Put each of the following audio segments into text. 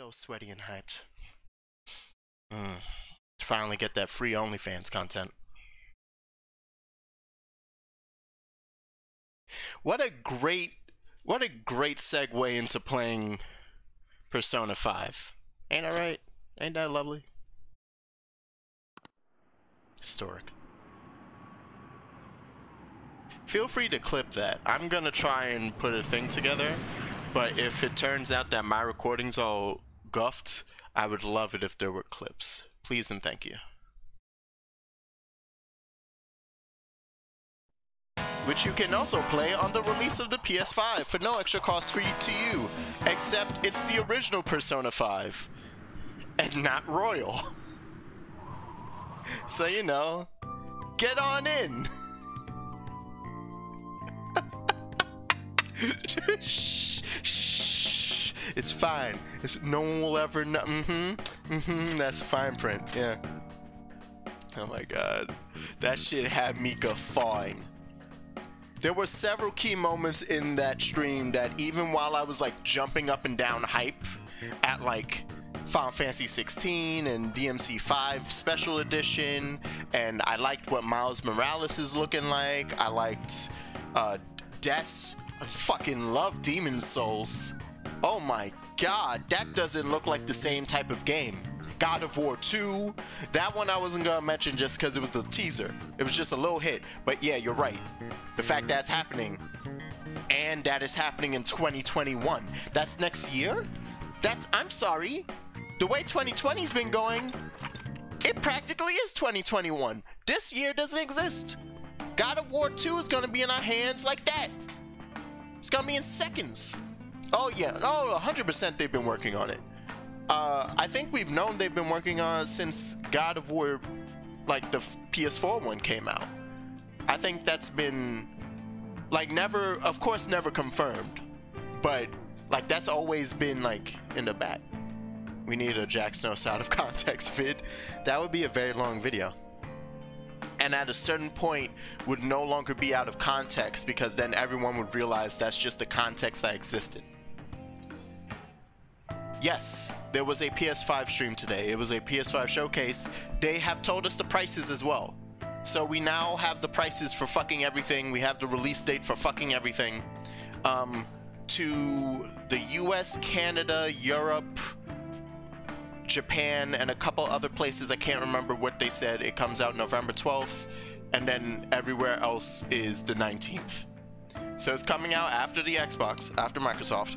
so sweaty and hyped. Mm. Finally get that free OnlyFans content. What a great what a great segue into playing Persona 5. Ain't that right? Ain't that lovely? Historic. Feel free to clip that. I'm gonna try and put a thing together, but if it turns out that my recording's all guffed, I would love it if there were clips. Please and thank you. Which you can also play on the release of the PS5 for no extra cost for you to you, except it's the original Persona 5 and not Royal. So you know, get on in. shh, shh, it's fine. It's no one will ever know. Mm-hmm. Mm-hmm. That's a fine print. Yeah. Oh my god, that shit had me guffawing. There were several key moments in that stream that even while I was like jumping up and down hype at like Final Fantasy 16 and DMC 5 Special Edition, and I liked what Miles Morales is looking like. I liked uh, Death's I fucking love Demon Souls. Oh my god, that doesn't look like the same type of game. God of War 2, that one I wasn't gonna mention just because it was the teaser. It was just a little hit. But yeah, you're right. The fact that's happening, and that is happening in 2021. That's next year? That's, I'm sorry. The way 2020's been going, it practically is 2021. This year doesn't exist. God of War 2 is gonna be in our hands like that. It's gonna be in seconds. Oh yeah, oh 100% they've been working on it. Uh, I think we've known they've been working on since God of War, like the PS4 one came out. I think that's been, like never, of course never confirmed, but like that's always been like in the back. We need a Jaxnos out of context vid. That would be a very long video and at a certain point would no longer be out of context because then everyone would realize that's just the context that existed. Yes, there was a PS5 stream today. It was a PS5 showcase. They have told us the prices as well. So we now have the prices for fucking everything. We have the release date for fucking everything. Um, to the US, Canada, Europe, Japan, and a couple other places. I can't remember what they said. It comes out November 12th, and then everywhere else is the 19th. So it's coming out after the Xbox, after Microsoft.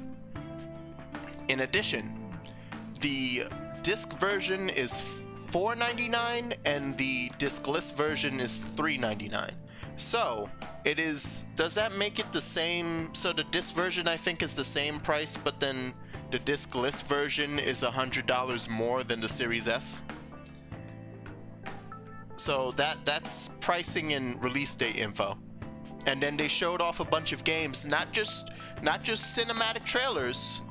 In addition, the disc version is $4.99 and the discless version is $3.99. So it is. Does that make it the same? So the disc version I think is the same price, but then the discless version is $100 more than the Series S. So that that's pricing and release date info. And then they showed off a bunch of games, not just not just cinematic trailers.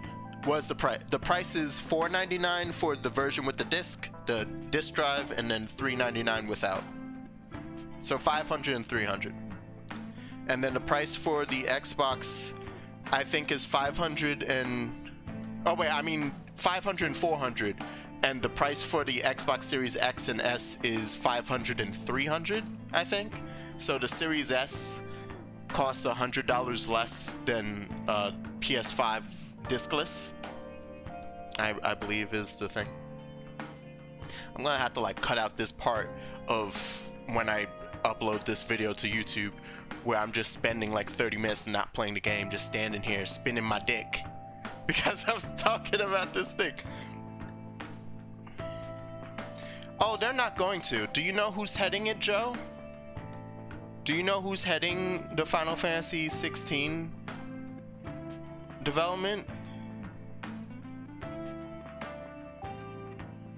Was the price? The price is $4.99 for the version with the disc, the disc drive, and then $3.99 without. So 500 and 300. And then the price for the Xbox, I think, is 500 and Oh wait, I mean 500 and 400, and the price for the Xbox Series X and S is 500 and 300, I think. So the Series S costs hundred dollars less than uh, PS5 discless. I, I believe is the thing. I'm gonna have to like cut out this part of when I upload this video to YouTube where I'm just spending like 30 minutes not playing the game, just standing here spinning my dick because I was talking about this thing. Oh, they're not going to. Do you know who's heading it, Joe? Do you know who's heading the Final Fantasy 16 development?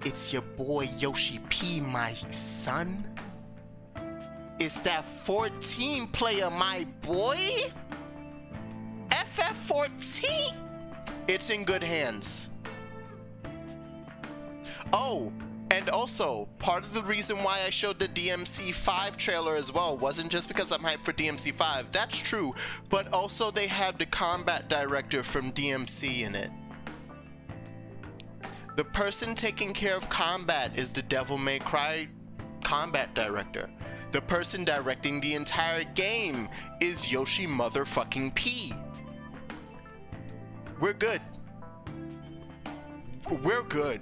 It's your boy Yoshi P, my son. It's that 14 player, my boy. FF14? It's in good hands. Oh, and also, part of the reason why I showed the DMC5 trailer as well wasn't just because I'm hyped for DMC5. That's true, but also they had the combat director from DMC in it. The person taking care of combat is the Devil May Cry combat director. The person directing the entire game is Yoshi motherfucking P. We're good. We're good.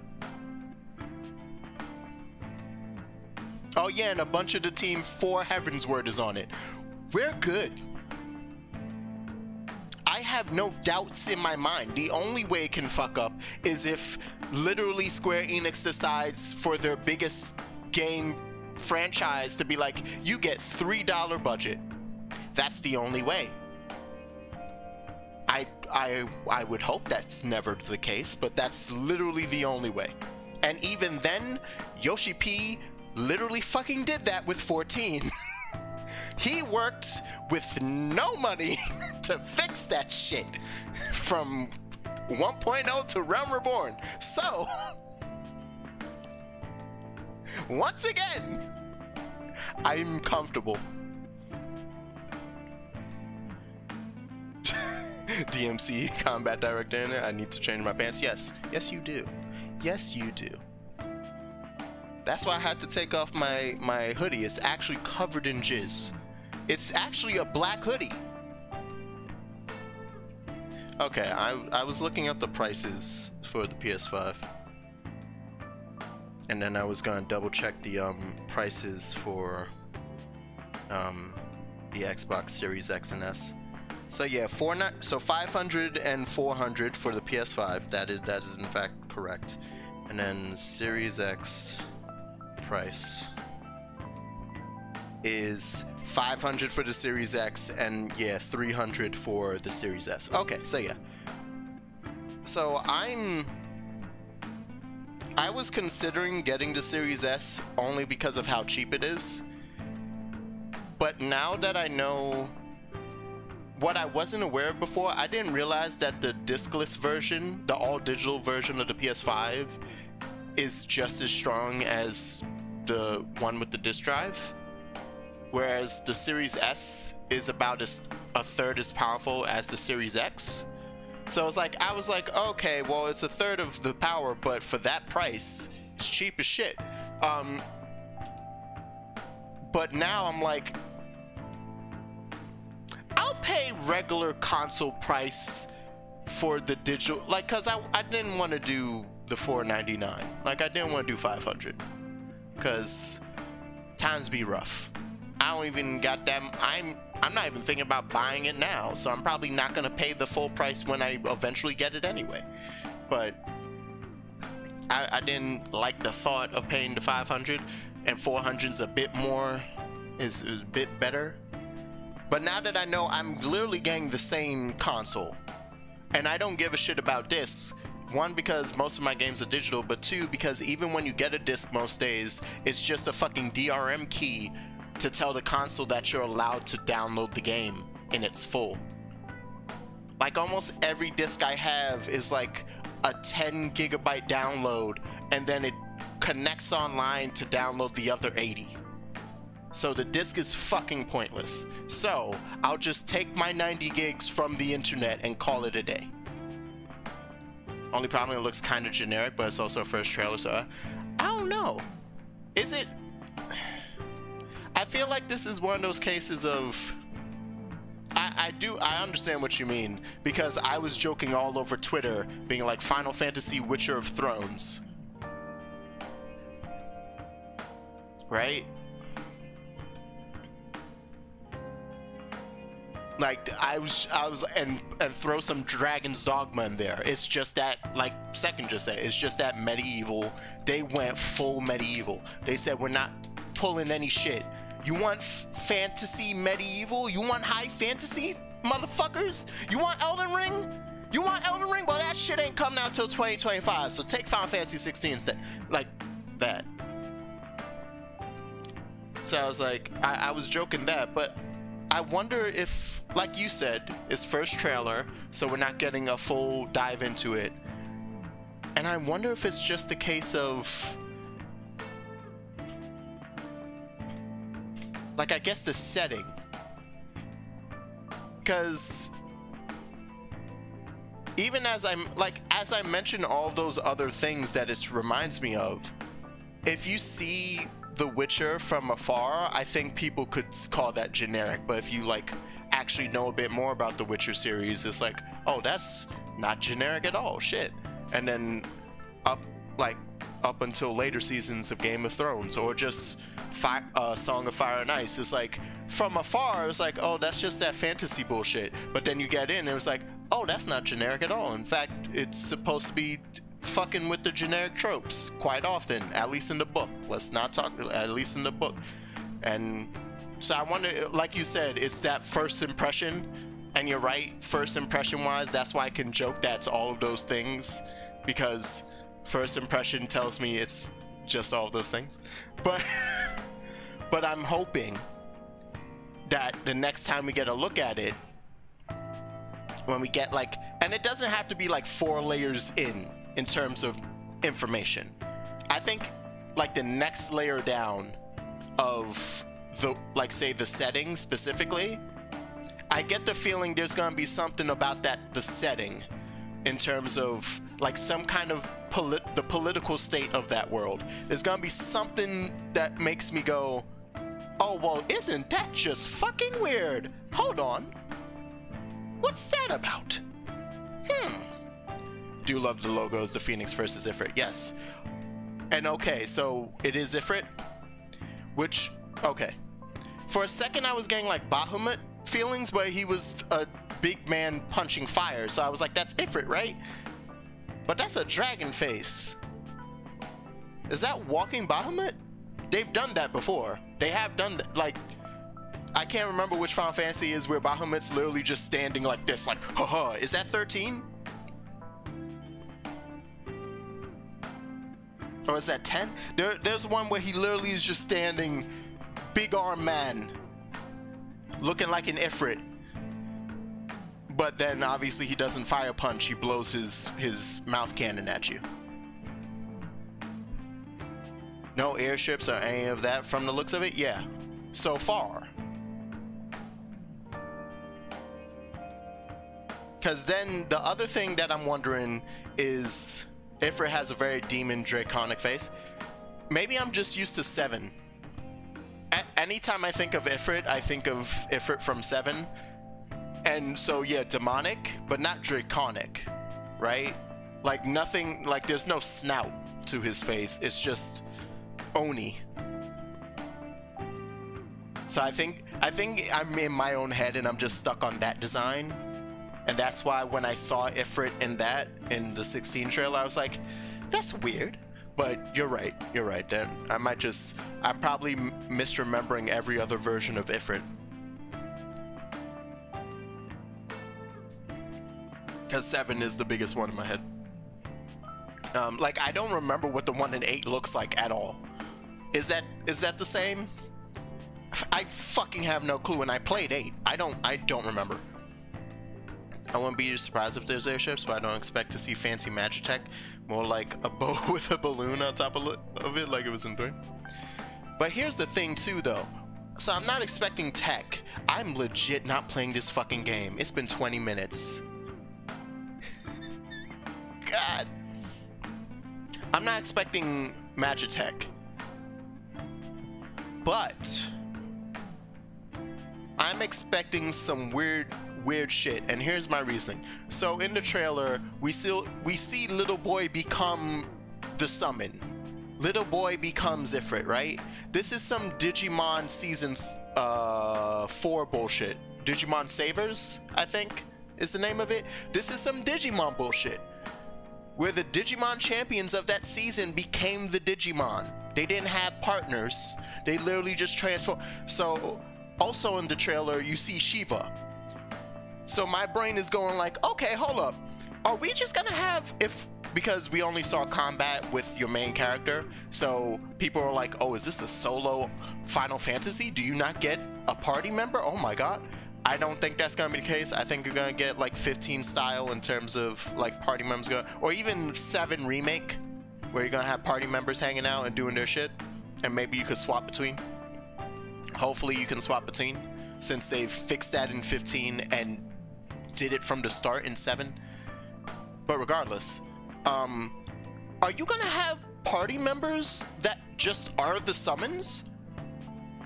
Oh yeah, and a bunch of the team for Heavensward is on it. We're good. I have no doubts in my mind. The only way it can fuck up is if literally Square Enix decides for their biggest game franchise to be like, you get $3 budget. That's the only way. I I would hope that's never the case, but that's literally the only way. And even then, Yoshi P literally fucking did that with 14. he worked with no money to fix that shit from 1.0 to Realm Reborn. So, once again, I'm comfortable. DMC combat director in it. I need to change my pants. Yes, yes, you do. Yes, you do. That's why I had to take off my my hoodie. It's actually covered in jizz. It's actually a black hoodie. Okay, I I was looking up the prices for the PS5. And then I was gonna double check the um prices for um the Xbox Series X and S. So yeah, four so 500 and 400 for the PS5. That is that is in fact correct. And then Series X price is 500 for the Series X and yeah, 300 for the Series S. Okay, so yeah. So I'm I was considering getting the Series S only because of how cheap it is. But now that I know what I wasn't aware of before, I didn't realize that the discless version, the all digital version of the PS5, is just as strong as the one with the disk drive. Whereas the Series S is about a third as powerful as the Series X. So it's like, I was like, okay, well, it's a third of the power, but for that price, it's cheap as shit. Um, but now I'm like, pay regular console price for the digital, like, cause I, I didn't want to do the 499. Like, I didn't want to do 500, cause times be rough. I don't even got them. I'm I'm not even thinking about buying it now, so I'm probably not gonna pay the full price when I eventually get it anyway. But I, I didn't like the thought of paying the 500, and 400 is a bit more, is, is a bit better. But now that I know I'm literally getting the same console, and I don't give a shit about discs. One, because most of my games are digital, but two, because even when you get a disc most days, it's just a fucking DRM key to tell the console that you're allowed to download the game in its full. Like almost every disc I have is like a 10 gigabyte download and then it connects online to download the other 80. So the disc is fucking pointless. So I'll just take my 90 gigs from the internet and call it a day. Only problem, it looks kind of generic, but it's also a first trailer, so I don't know. Is it? I feel like this is one of those cases of. I, I do I understand what you mean because I was joking all over Twitter, being like Final Fantasy Witcher of Thrones. Right? Like I was I was and and throw some Dragon's Dogma in there. It's just that like second just said, it's just that medieval. They went full medieval. They said we're not pulling any shit. You want fantasy medieval? You want high fantasy, motherfuckers? You want Elden Ring? You want Elden Ring? Well, that shit ain't coming out till 2025. So take Final Fantasy 16 instead. Like that. So I was like, I, I was joking that, but I wonder if, like you said, it's first trailer, so we're not getting a full dive into it. And I wonder if it's just a case of. Like, I guess the setting. Because. even as I'm like as I mentioned all those other things that it reminds me of, if you see The Witcher from afar, I think people could call that generic. But if you like actually know a bit more about the Witcher series, it's like, oh, that's not generic at all. Shit. And then up like up until later seasons of Game of Thrones or just Fi- uh, Song of Fire and Ice. It's like from afar, it's like, oh, that's just that fantasy bullshit. But then you get in, and it's like, oh, that's not generic at all. In fact, it's supposed to be fucking with the generic tropes quite often, at least in the book. Let's not talk, at least in the book. And so I wonder, like you said, it's that first impression. And you're right, first impression wise, that's why I can joke that's all of those things because first impression tells me it's just all those things. But but I'm hoping that the next time we get a look at it, when we get like, and it doesn't have to be like four layers in in terms of information. I think like the next layer down of the like say the settings specifically, I get the feeling there's gonna be something about that the setting in terms of like some kind of polit- the political state of that world. There's gonna be something that makes me go, oh well, isn't that just fucking weird? Hold on, what's that about? Hmm. Do love the logos, the Phoenix versus Ifrit, yes. And okay, so it is Ifrit, which okay. For a second, I was getting like Bahamut feelings, but he was a big man punching fire, so I was like, that's Ifrit, right? But that's a dragon face. Is that walking Bahamut? They've done that before. They have done that. Like, I can't remember which Final Fantasy is where Bahamut's literally just standing like this, like, haha. Is that 13? Or is that 10? There, there's one where he literally is just standing, big arm man, looking like an Ifrit but then obviously he doesn't fire punch, he blows his, his mouth cannon at you. No airships or any of that from the looks of it? Yeah. So far. Because then the other thing that I'm wondering is Ifrit has a very demon draconic face. Maybe I'm just used to 7. A- anytime I think of Ifrit, I think of Ifrit from 7 and so yeah, demonic, but not draconic, right? Like nothing, like there's no snout to his face. It's just Oni. So I think I think I'm in my own head and I'm just stuck on that design. And that's why when I saw Ifrit in that in the 16 trailer, I was like, that's weird. But you're right, you're right. Then I might just I'm probably misremembering every other version of Ifrit. because seven is the biggest one in my head. Um, like I don't remember what the one in eight looks like at all. Is that is that the same? I fucking have no clue. And I played eight. I don't I don't remember. I wouldn't be surprised if there's airships, but I don't expect to see fancy Magitech. More like a bow with a balloon on top of it, like it was in three. But here's the thing, too, though. So I'm not expecting tech. I'm legit not playing this fucking game. It's been 20 minutes. God. I'm not expecting Magitech. But I'm expecting some weird weird shit and here's my reasoning. So in the trailer, we still we see little boy become the summon. Little boy becomes Ifrit, right? This is some Digimon season uh 4 bullshit. Digimon Savers, I think is the name of it. This is some Digimon bullshit where the Digimon champions of that season became the Digimon. They didn't have partners. They literally just transformed. So, also in the trailer, you see Shiva. So my brain is going like, okay, hold up. Are we just gonna have if because we only saw combat with your main character, so people are like, oh, is this a solo Final Fantasy? Do you not get a party member? Oh my god. I don't think that's gonna be the case. I think you're gonna get like 15 style in terms of like party members go, or even seven remake, where you're gonna have party members hanging out and doing their shit, and maybe you could swap between. Hopefully, you can swap between, since they've fixed that in 15 and did it from the start in seven. But regardless, um, are you gonna have party members that just are the summons?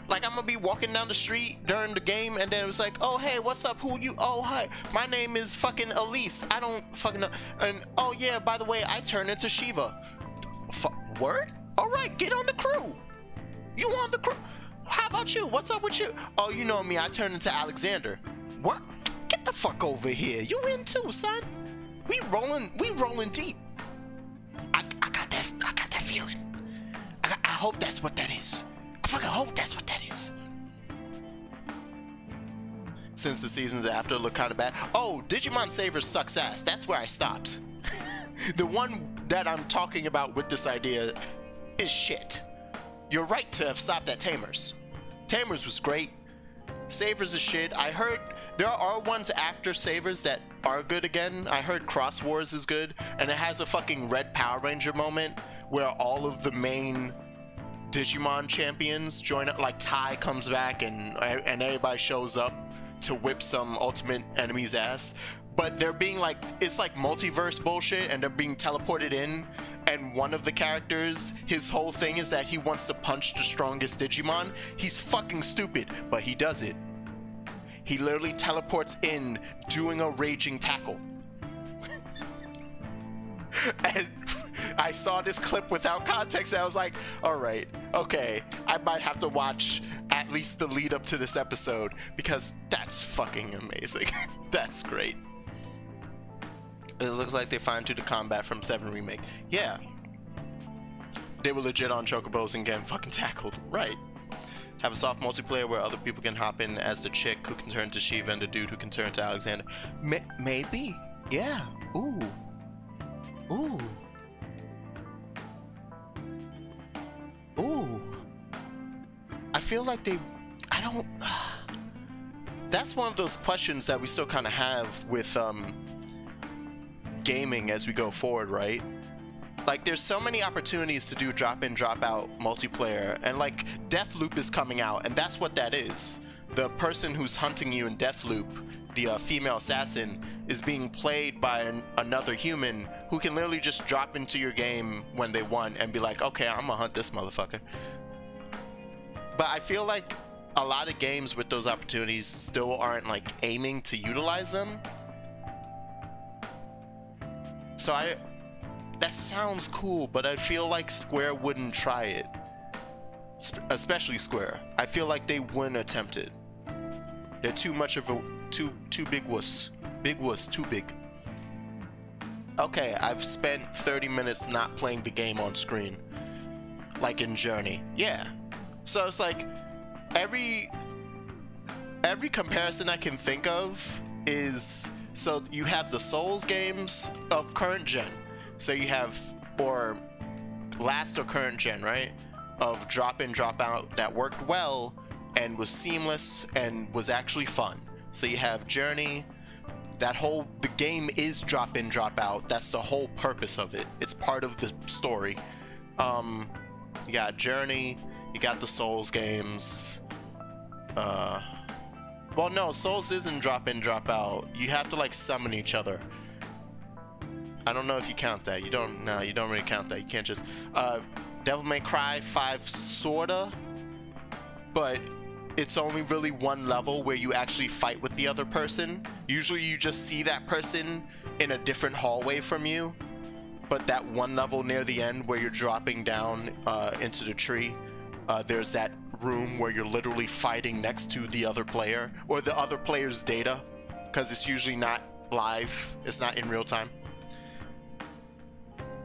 Like I'm gonna be walking down the street during the game, and then it was like, "Oh hey, what's up? Who you? Oh hi, my name is fucking Elise. I don't fucking know." And oh yeah, by the way, I turn into Shiva. F- word? All right, get on the crew. You on the crew? How about you? What's up with you? Oh, you know me. I turned into Alexander. What? Get the fuck over here. You in too, son? We rolling. We rolling deep. I, I got that. I got that feeling. I, got, I hope that's what that is. I fucking hope that's what that is. Since the seasons after look kind of bad. Oh, Digimon Savers sucks ass. That's where I stopped. the one that I'm talking about with this idea is shit. You're right to have stopped at Tamers. Tamers was great. Savers is shit. I heard there are ones after Savers that are good again. I heard Cross Wars is good, and it has a fucking Red Power Ranger moment where all of the main Digimon champions join up. Like Tai comes back, and and everybody shows up to whip some Ultimate Enemy's ass. But they're being like, it's like multiverse bullshit, and they're being teleported in. And one of the characters, his whole thing is that he wants to punch the strongest Digimon. He's fucking stupid, but he does it. He literally teleports in doing a raging tackle. and I saw this clip without context. And I was like, all right, okay, I might have to watch at least the lead up to this episode because that's fucking amazing. that's great. It looks like they fine tuned the combat from 7 Remake. Yeah. They were legit on chocobos and getting fucking tackled. Right. Have a soft multiplayer where other people can hop in as the chick who can turn to Shiva and the dude who can turn to Alexander. maybe. Yeah. Ooh. Ooh. Ooh. I feel like they. I don't. That's one of those questions that we still kind of have with um, gaming as we go forward, right? Like, there's so many opportunities to do drop in, drop out multiplayer, and like, Deathloop is coming out, and that's what that is. The person who's hunting you in Deathloop, the uh, female assassin, is being played by an, another human who can literally just drop into your game when they want and be like, okay, I'm gonna hunt this motherfucker. But I feel like a lot of games with those opportunities still aren't like aiming to utilize them so I that sounds cool, but I feel like Square wouldn't try it. especially Square. I feel like they wouldn't attempt it. They're too much of a too too big wuss. Big wuss, too big. Okay, I've spent 30 minutes not playing the game on screen. Like in Journey. Yeah. So it's like every every comparison I can think of is so you have the Souls games of current gen. So you have, or last or current gen, right? Of drop in, drop out that worked well and was seamless and was actually fun. So you have Journey. That whole the game is drop in, drop out. That's the whole purpose of it. It's part of the story. Um, you got Journey. You got the Souls games. Uh, well, no, Souls isn't drop in, drop out. You have to like summon each other. I don't know if you count that. You don't. No, you don't really count that. You can't just. Uh, Devil May Cry 5 sorta, but it's only really one level where you actually fight with the other person. Usually, you just see that person in a different hallway from you, but that one level near the end where you're dropping down uh, into the tree, uh, there's that room where you're literally fighting next to the other player or the other player's data because it's usually not live it's not in real time.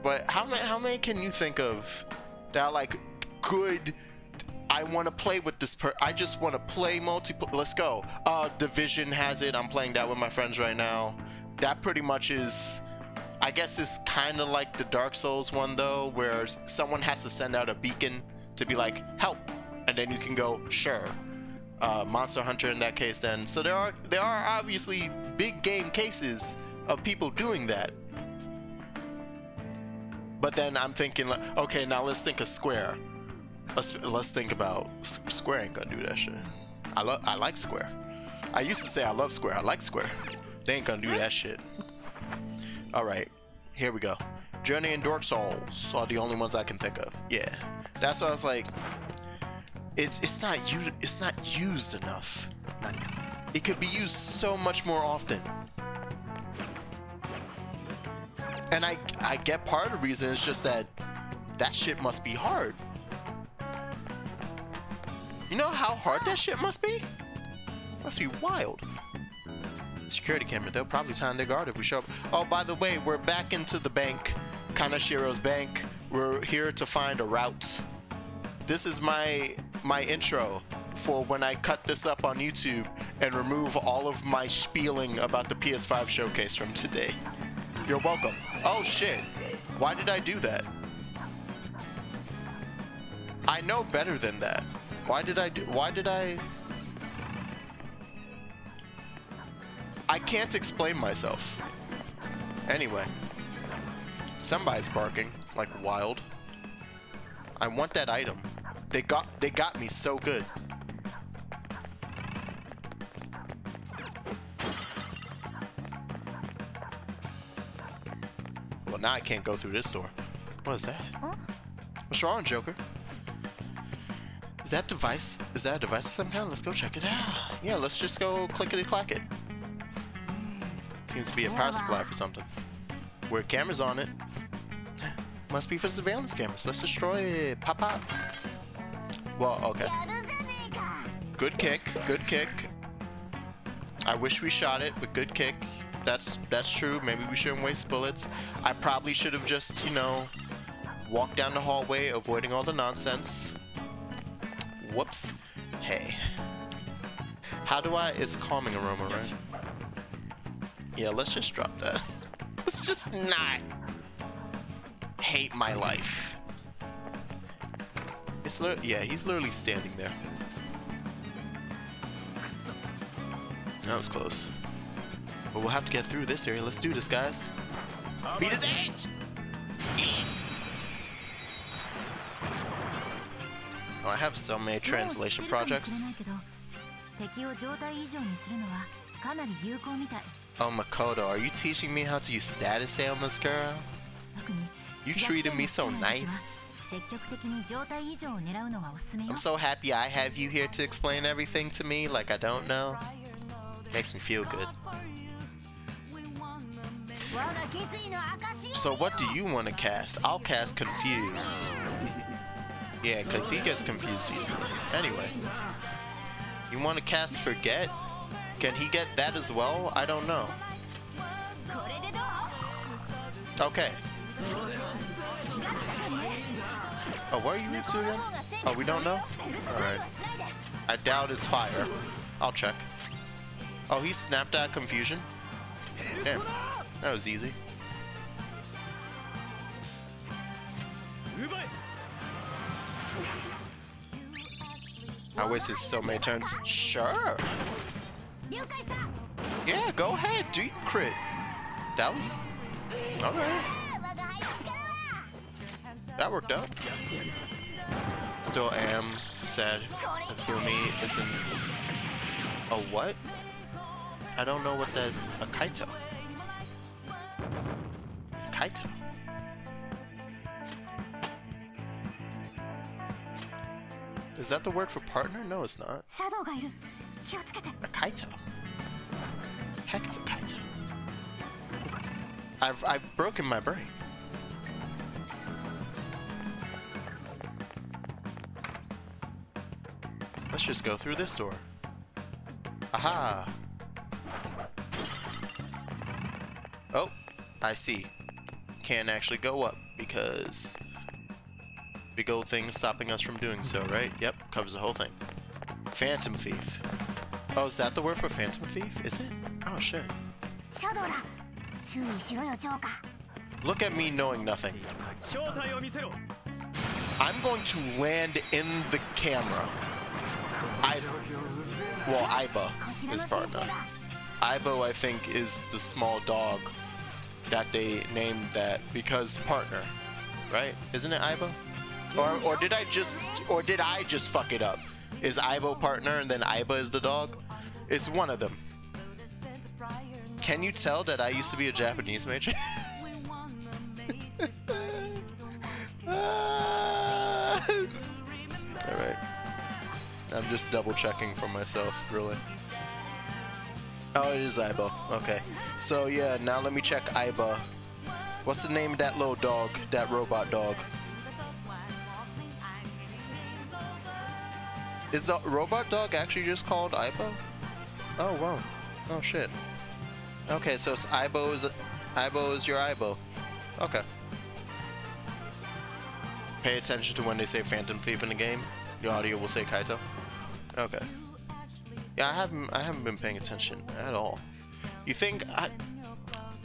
But how many how many can you think of that are like good I want to play with this per I just want to play multiple let's go. Uh division has it. I'm playing that with my friends right now. That pretty much is I guess it's kind of like the Dark Souls one though where someone has to send out a beacon to be like help and then you can go sure uh, monster hunter in that case then. So there are there are obviously big game cases of people doing that. But then i'm thinking like okay now let's think of square. Let's let's think about square ain't gonna do that shit. I love i like square. I used to say i love square. I like square. They ain't gonna do that shit. All right Here we go. Journey and Dark Souls are the only ones I can think of. Yeah, that's why I was like, it's it's not u- it's not used enough. It could be used so much more often. And I I get part of the reason it's just that that shit must be hard. You know how hard that shit must be? Must be wild. Security cameras, they'll probably time their guard if we show up. Oh, by the way, we're back into the bank, Kaneshiro's bank. We're here to find a route. This is my my intro for when I cut this up on YouTube and remove all of my spieling about the PS5 showcase from today. You're welcome. Oh shit. Why did I do that? I know better than that. Why did I do why did I I can't explain myself. Anyway. Somebody's barking like wild. I want that item. They got they got me so good. Well, now I can't go through this door. What is that? What's wrong, Joker? Is that device? Is that a device of some kind? Let's go check it out. Yeah, let's just go clickety clack it. Seems to be a power supply for something. Where cameras on it. Must be for surveillance cameras. Let's destroy it. Pop pop. Well, okay. Good kick. Good kick. I wish we shot it, but good kick. That's that's true. Maybe we shouldn't waste bullets. I probably should have just, you know, walked down the hallway, avoiding all the nonsense. Whoops. Hey. How do I? It's calming aroma, right? Yeah, let's just drop that. let's just not hate my life just. Yeah, he's literally standing there. That was close. But we'll have to get through this area. Let's do this, guys. Beat his age! Oh, I have so many translation projects. Oh, Makoto, are you teaching me how to use status ailments, girl? You treated me so nice. I'm so happy I have you here to explain everything to me like I don't know. Makes me feel good. So what do you want to cast? I'll cast Confuse. Yeah, because he gets confused easily. Anyway. You want to cast Forget? Can he get that as well? I don't know. Okay. Oh, what are you into again? Oh, we don't know? Alright. I doubt it's fire. I'll check. Oh, he snapped at confusion? Damn. That was easy. I wasted so many turns. Sure. Yeah, go ahead. Do you crit? That was... Alright. That worked out. Still am sad that Fumi isn't a what? I don't know what that a Kaito. Kaito. Is that the word for partner? No, it's not. A Kaito. Heck is a Kaito. I've I've broken my brain. Let's just go through this door. Aha! Oh, I see. Can't actually go up because big old thing stopping us from doing so, right? Yep, covers the whole thing. Phantom Thief. Oh, is that the word for Phantom Thief? Is it? Oh, shit. Look at me knowing nothing. I'm going to land in the camera. Iba. well, Iba, is partner. Ibo, I think, is the small dog that they named that because partner, right? Isn't it Ibo? Or, or did I just, or did I just fuck it up? Is Ibo partner and then Iba is the dog? It's one of them. Can you tell that I used to be a Japanese major? I'm just double checking for myself, really. Oh, it is Aiba. Okay. So, yeah, now let me check Aiba. What's the name of that little dog? That robot dog? Is the robot dog actually just called Aibo? Oh, wow. Oh, shit. Okay, so it's Aibo is, Aibo is your Aibo. Okay. Pay attention to when they say Phantom Thief in the game. The audio will say Kaito. Okay. Yeah, I haven't I haven't been paying attention at all. You think I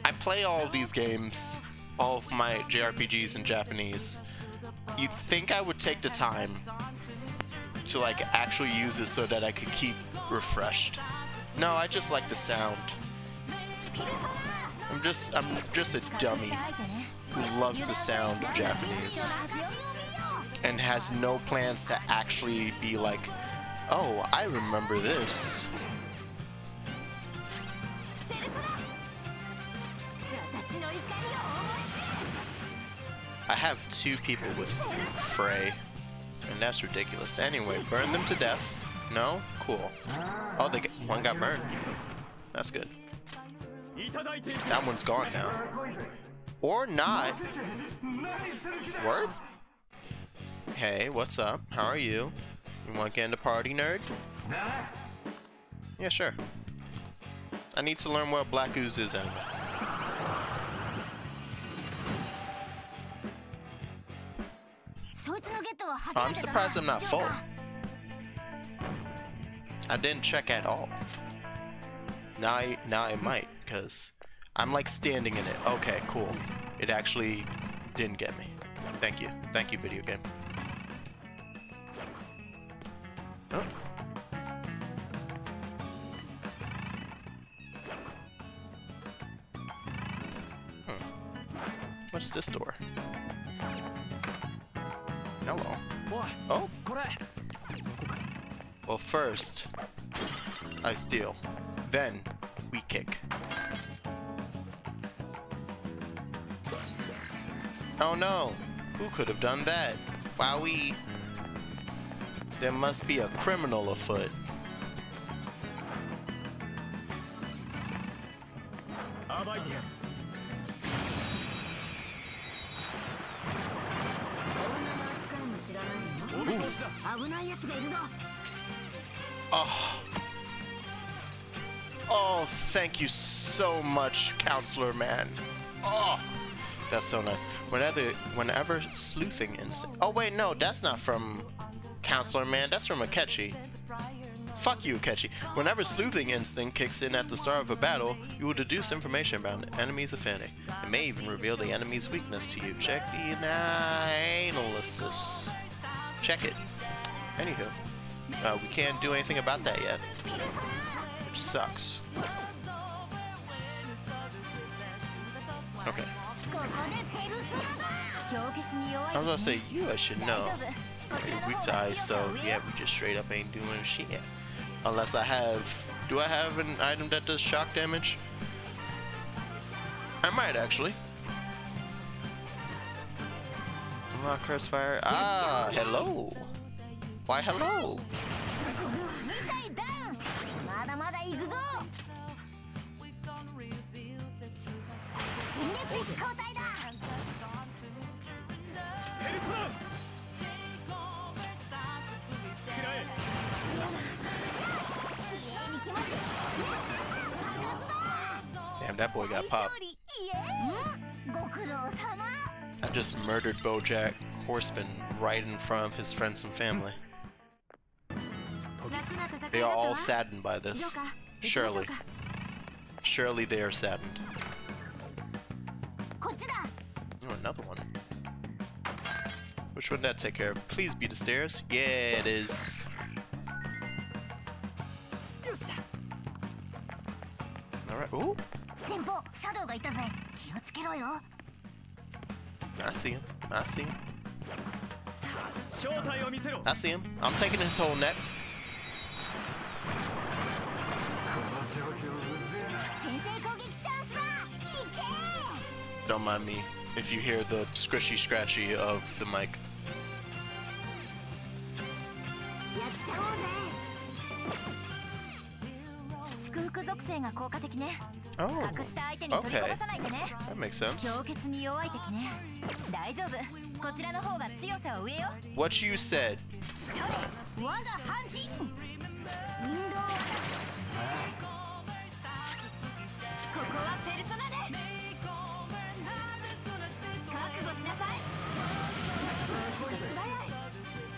I play all these games, all of my JRPGs in Japanese. You think I would take the time to like actually use it so that I could keep refreshed? No, I just like the sound. I'm just I'm just a dummy who loves the sound of Japanese and has no plans to actually be like, oh, I remember this. I have two people with Frei, and that's ridiculous. Anyway, burn them to death. No? Cool. Oh, they get, one got burned. That's good. That one's gone now. Or not. Word? Hey, what's up? How are you? You want to get into party, nerd? Yeah, sure. I need to learn what Black Ooze is. Oh, I'm surprised I'm not full. I didn't check at all. Now I, now I might, because I'm like standing in it. Okay, cool. It actually didn't get me. Thank you. Thank you, video game. Oh. Hmm. What's this door? Hello. Oh. Well, first, I steal. Then, we kick. Oh no! Who could have done that? Wowie! There must be a criminal afoot. Oh. Oh, thank you so much, counselor man. Oh, that's so nice. Whenever, whenever sleuthing instinct. Oh wait, no, that's not from counselor man. That's from a Akechi. Fuck you, Akechi. Whenever sleuthing instinct kicks in at the start of a battle, you will deduce information about an enemy's affinity. It may even reveal the enemy's weakness to you. Check the analysis. Check it. Anywho, uh, we can't do anything about that yet, which sucks. Okay. I was gonna say, you I should know. You're weak to ice, so yeah, we just straight up ain't doing shit. Unless I have... Do I have an item that does shock damage? I might, actually. Unlock Crossfire. Ah, hello. Why, hello. That boy got popped. I just murdered Bojack Horseman right in front of his friends and family. They are all saddened by this. Surely. Surely they are saddened. Oh, another one. Which one did that take care of? Please be the stairs. Yeah, it is. Alright, ooh. I see him. I see him. I see him. I'm taking his whole neck. Don't mind me. if you hear the scratchy scratchy of the mic. Oh, okay. That makes sense. What you said.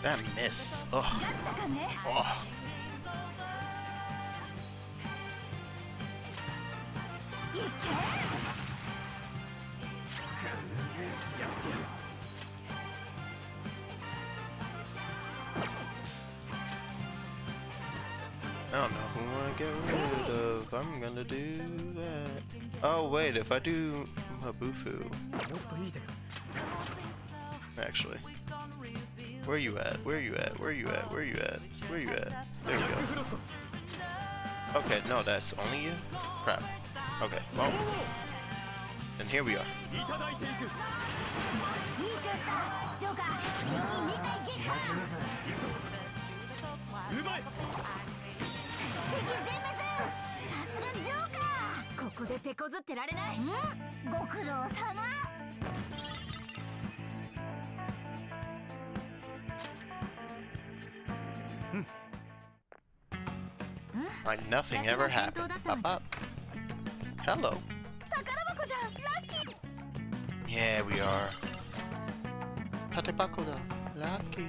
That miss. Ugh. Oh. I don't know who I want to get rid of. I'm gonna do that. Oh wait, if I do Mabufu. Actually. Where you at? Where you at? Where you at? Where you at? Where you at? There we go. Okay, no, that's only you? Crap. Okay, well. And here we are. い Like nothing ever happened. Up, up. Hello. Yeah, we are. Tatebako da. Lucky.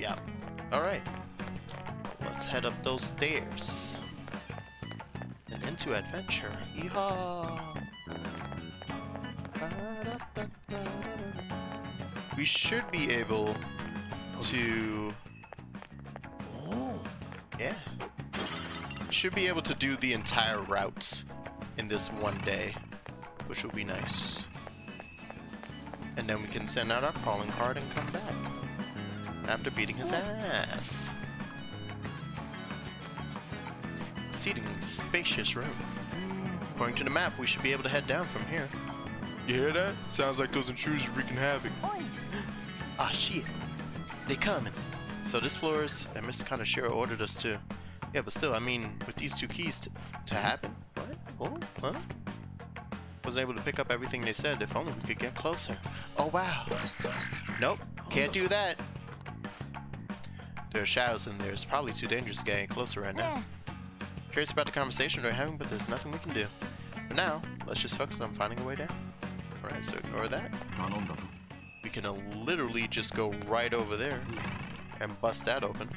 Yeah. Alright. Let's head up those stairs. And into adventure. Yeehaw! We should be able oh, to yeah. Should be able to do the entire route in this one day, which will be nice. And then we can send out our calling card and come back after beating his ass. Seating spacious room. According to the map, we should be able to head down from here. You hear that? Sounds like those intruders wreaking havoc. Ah, shit. They coming. So this floor is, and Mr. Kaneshiro ordered us to. Yeah, but still, I mean, with these two keys to, to happen? What? Oh, huh? Wasn't able to pick up everything they said. If only we could get closer. Oh, wow. Nope, can't do that. There are shadows in there. It's probably too dangerous to get closer right now. Yeah. Curious about the conversation they're having, but there's nothing we can do. For now, let's just focus on finding a way down. Alright, so ignore that. We can uh, literally just go right over there. Hmm and bust that open.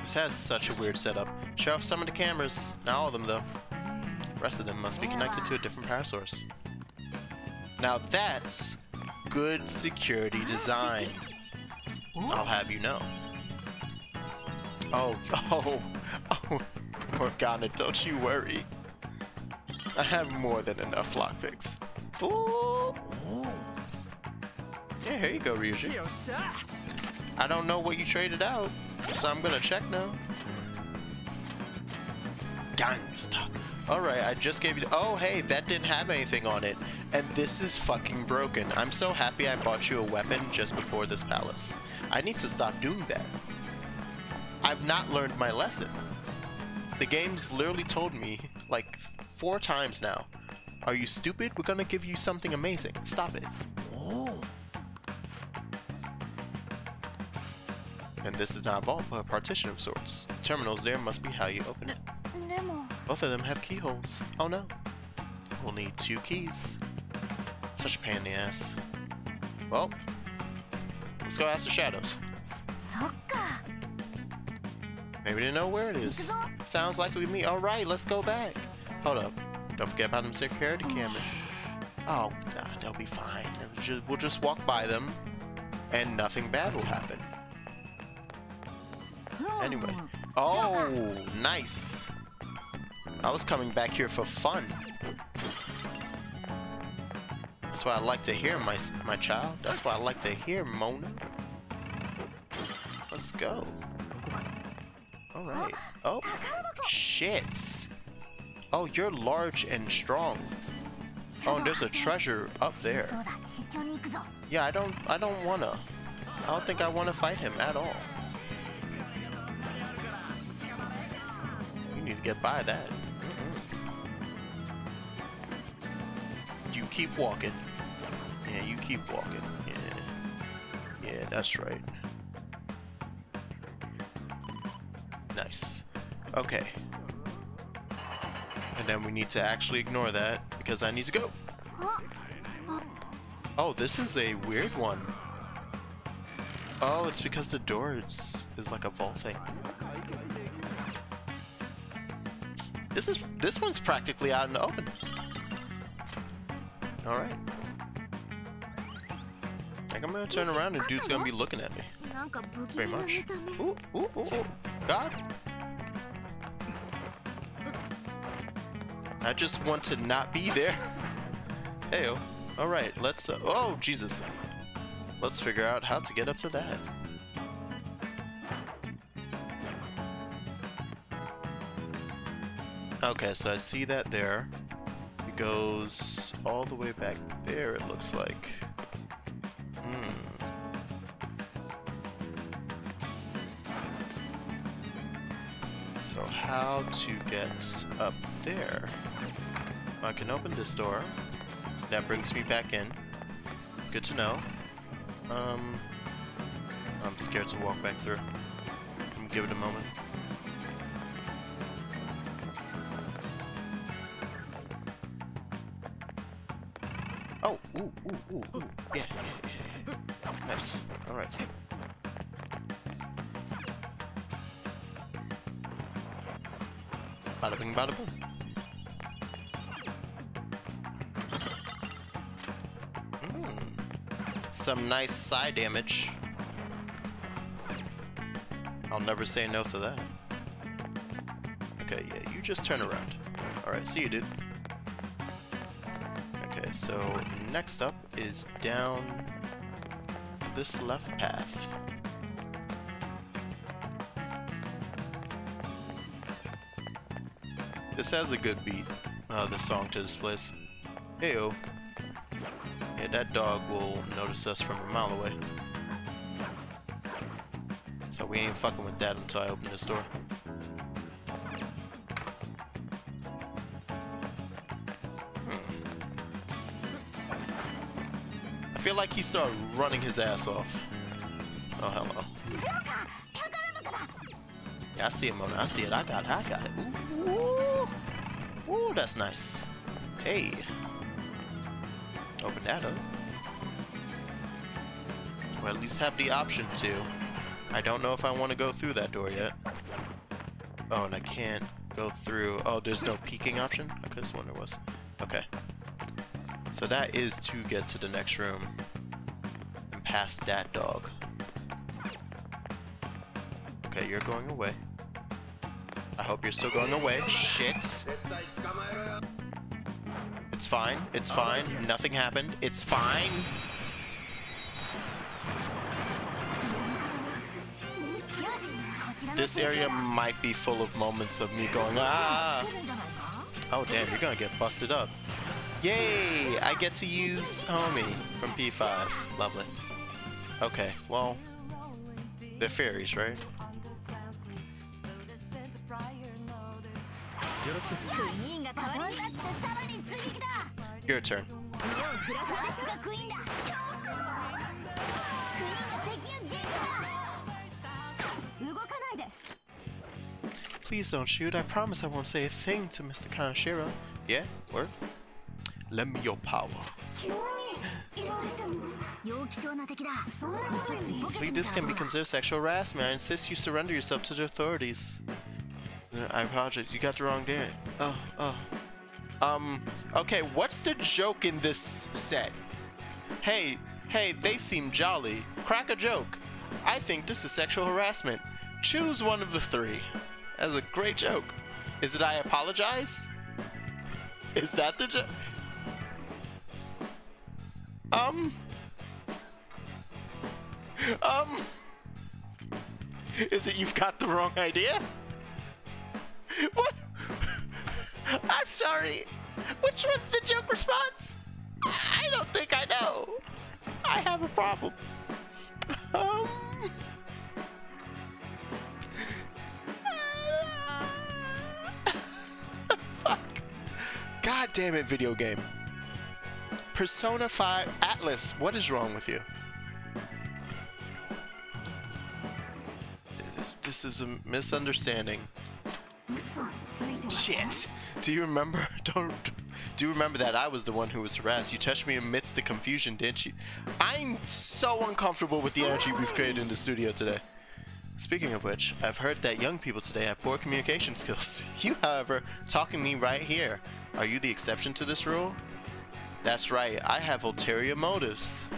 This has such a weird setup. Show off some of the cameras, not all of them though. rest of them must be connected to a different power source. Now that's good security design. I'll have you know. Oh, oh, oh, Morgana, don't you worry. I have more than enough lockpicks. Ooh. Yeah, here you go, Ryuji. I don't know what you traded out, so I'm gonna check now. Gangsta. Alright, I just gave you- Oh, hey, that didn't have anything on it. And this is fucking broken. I'm so happy I bought you a weapon just before this palace. I need to stop doing that. I've not learned my lesson. The game's literally told me, like, four times now, are you stupid? We're gonna give you something amazing. Stop it. Oh. And this is not a vault, but a partition of sorts. The terminals there must be how you open it. Both of them have keyholes. Oh no. We'll need two keys. Such a pain in the ass. Well, let's go ask the shadows. Maybe they know where it is. Sounds like we meet. Alright, let's go back. Hold up. Don't forget about them security oh. cameras. Oh, nah, they'll be fine. We'll just, we'll just walk by them, and nothing bad will happen. Oh. Anyway. Oh, nice. I was coming back here for fun. That's what I like to hear, my my child. That's what I like to hear, Mona. Let's go. Oh, Alright. Oh, shit. Oh, you're large and strong. Oh, and there's a treasure up there. Yeah, I don't I don't wanna. I don't think I wanna fight him at all. You need to get by that. Mm-hmm. You keep walking. Yeah, you keep walking. Yeah. Yeah, that's right. Nice. Okay. And then we need to actually ignore that because I need to go. Oh, this is a weird one. Oh, it's because the door is, is like a vault thing. This is this one's practically out in the open. All right. I think I'm gonna turn around and dude's gonna be looking at me. Very much. Ooh, ooh, ooh, ooh. God. I just want to not be there. Heyo. All right, let's. Uh, oh, Jesus. Let's figure out how to get up to that. Okay, so I see that there. It goes all the way back there, it looks like. Hmm. So how to get up there? I can open this door. That brings me back in. Good to know. Um, I'm scared to walk back through. I'm give it a moment. Oh, ooh, ooh, ooh, ooh. Yeah, yeah, yeah. Nice. Alright. Bada bing, bada boom. Some nice side damage. I'll never say no to that. Okay, yeah, you just turn around. Alright, see you, dude. Okay, so next up is down this left path. This has a good beat, uh, the song to this place. Heyo. That dog will notice us from a mile away. So we ain't fucking with that until I open this door. Hmm. I feel like he started running his ass off. Oh, hello. Yeah, I see it, Mona. I see it. I got it. I got it. Ooh, ooh that's nice. Hey. Open that up. Or at least have the option to. I don't know if I want to go through that door yet. Oh, and I can't go through. Oh, there's no peeking option? I sworn there was. Okay. So that is to get to the next room and past that dog. Okay, you're going away. I hope you're still going away. Shit fine. It's fine. Nothing happened. It's fine. This area might be full of moments of me going, ah! Oh damn, you're gonna get busted up. Yay! I get to use Homie from P5. Lovely. Okay, well, they're fairies, right? Your turn. Please don't shoot. I promise I won't say a thing to Mr. Kaneshiro. Yeah? Worth? Lend me your power. Believe this can be considered sexual harassment. I insist you surrender yourself to the authorities. I apologize. You got the wrong day. Oh, oh. Um, okay, what's the joke in this set? Hey, hey, they seem jolly. Crack a joke. I think this is sexual harassment. Choose one of the three. That's a great joke. Is it I apologize? Is that the joke? Um. Um. Is it you've got the wrong idea? What? I'm sorry. Which one's the joke response? I don't think I know. I have a problem. Um. Fuck. God damn it, video game. Persona 5 Atlus, what is wrong with you? This is a misunderstanding. Shit. Do you remember? Don't. Do you remember that I was the one who was harassed? You touched me amidst the confusion, didn't you? I'm so uncomfortable with the energy we've created in the studio today. Speaking of which, I've heard that young people today have poor communication skills. You, however, talking me right here. Are you the exception to this rule? That's right, I have ulterior motives.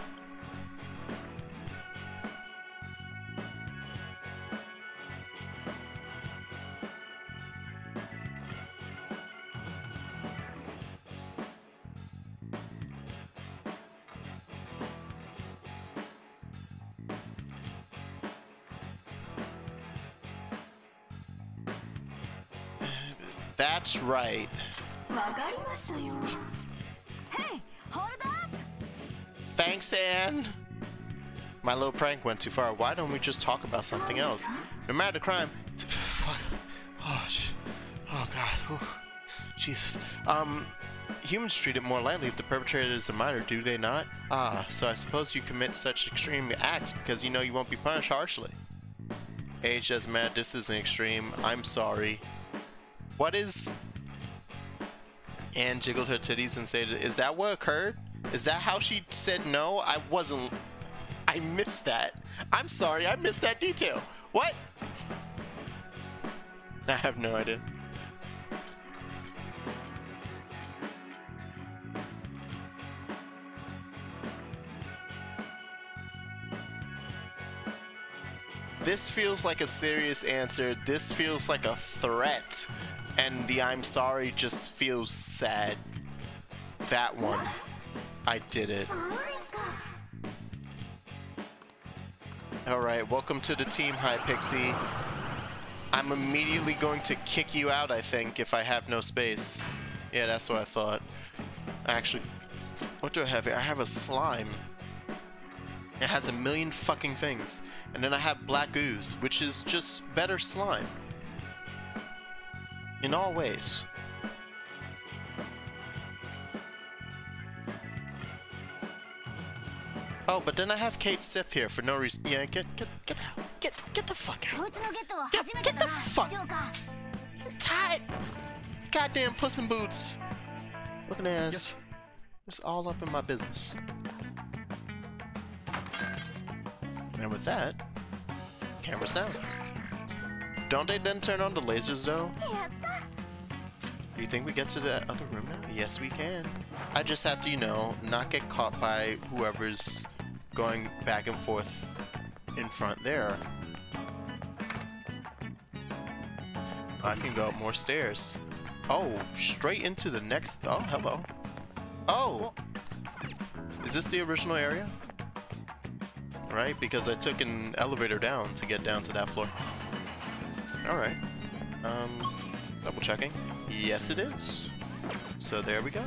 right. Hey, Thanks, Ann. My little prank went too far. Why don't we just talk about something else? No matter the crime, it's fuck. Oh, oh God. Oh, Jesus. Um, humans treat it more lightly if the perpetrator is a minor, do they not? Ah, so I suppose you commit such extreme acts because you know you won't be punished harshly. Age doesn't matter. This is an extreme. I'm sorry. What is Ann jiggled her titties and said, "Is that what occurred? Is that how she said no? I wasn't. I missed that. I'm sorry. I missed that detail. What? I have no idea." This feels like a serious answer. This feels like a threat. And the I'm sorry just feels sad. That one. I did it. Alright, welcome to the team, Hi Pixie. I'm immediately going to kick you out, I think, if I have no space. Yeah, that's what I thought. Actually, what do I have here? I have a slime. It has a million fucking things. And then I have black ooze, which is just better slime in all ways. Oh, but then I have Kate Sif here for no reason. Yeah, get get get out. Get get the fuck out. Get, get the fuck. Tight. Goddamn puss in boots. Looking ass. It's all up in my business. And with that, camera's down. Don't they then turn on the lasers though? Do you think we get to that other room now? Yes, we can. I just have to, you know, not get caught by whoever's going back and forth in front there. I can go up more stairs. Oh, straight into the next... Oh, hello. Oh! Is this the original area? Right, because I took an elevator down to get down to that floor. Alright. Um, double checking. Yes, it is. So there we go.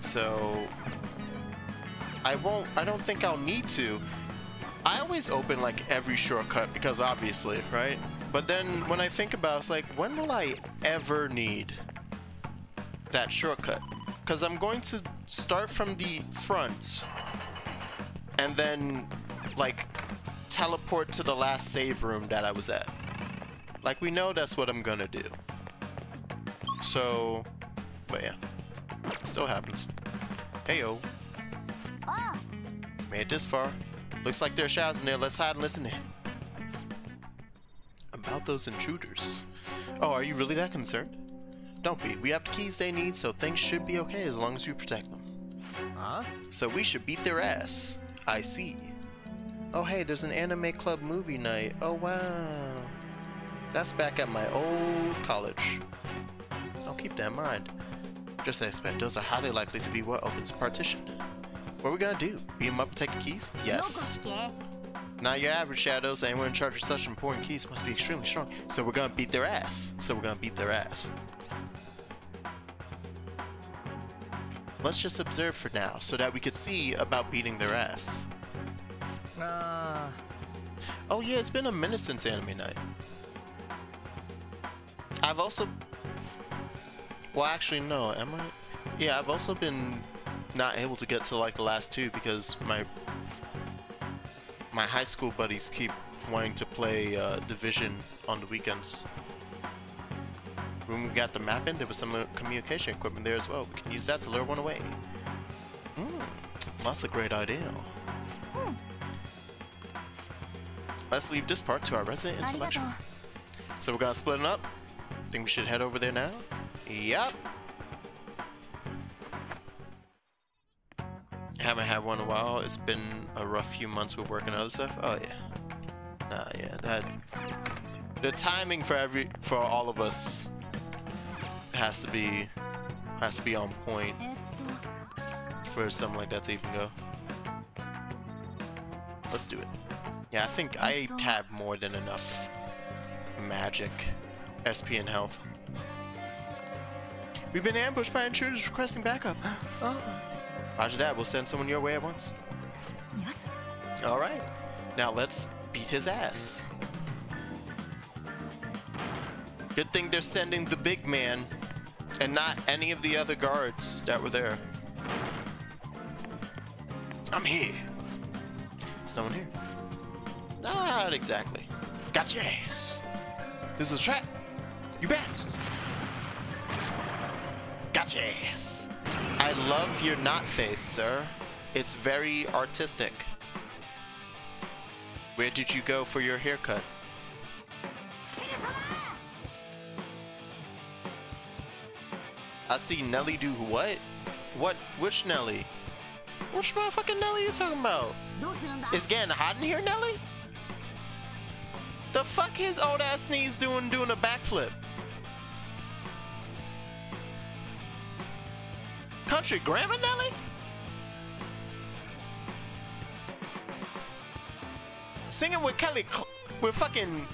So I won't. I don't think I'll need to. I always open like every shortcut because obviously, right? But then when I think about, it, it's like, when will I ever need that shortcut? Because I'm going to start from the front and then like teleport to the last save room that I was at. Like we know that's what I'm gonna do. So, but yeah, still happens. Heyo, ああ made it this far. Looks like there are shadows in there. Let's hide and listen in. About those intruders. Oh, are you really that concerned? Don't be. We have the keys they need, so things should be okay as long as you protect them. Huh? So we should beat their ass. I see. Oh hey, there's an anime club movie night. Oh wow. That's back at my old college. I'll keep that in mind. Just as I expect, those are highly likely to be what opens the partition. What are we gonna do? Beat them up and take the keys? Yes. Not your average shadows, anyone in charge of such important keys must be extremely strong. So we're gonna beat their ass. So we're gonna beat their ass. Let's just observe for now, so that we could see about beating their ass. あ Oh yeah, it's been a minute since anime night. I've also, well, actually no, am I? Yeah, I've also been not able to get to like the last two because my my high school buddies keep wanting to play uh, Division on the weekends. When we got the map in, there was some uh, communication equipment there as well. We can use that to lure one away. Hmm, that's a great idea. Let's leave this part to our resident intellectual. So we're gonna split it up. Think we should head over there now? Yep. Haven't had one in a while. It's been a rough few months with work and other stuff. Oh yeah. Nah, yeah, that the timing for every for all of us has to be has to be on point for something like that to even go. Let's do it. Yeah, I think I have more than enough magic, SP, and health. We've been ambushed by intruders requesting backup. oh. Roger that. We'll send someone your way at once. Yes. All right. Now let's beat his ass. Good thing they're sending the big man and not any of the other guards that were there. I'm here. Someone here. Not exactly. Got your ass. This is a trap. You bastards. Got your ass. I love your knot face, sir. It's very artistic. Where did you go for your haircut? I see Nelly do what? What? Which Nelly? Which motherfucking Nelly you talking about? It's getting hot in here, Nelly? The fuck his old ass sneeze doing doing a backflip? Country grammar, Nelly? Singing with Kelly, with fucking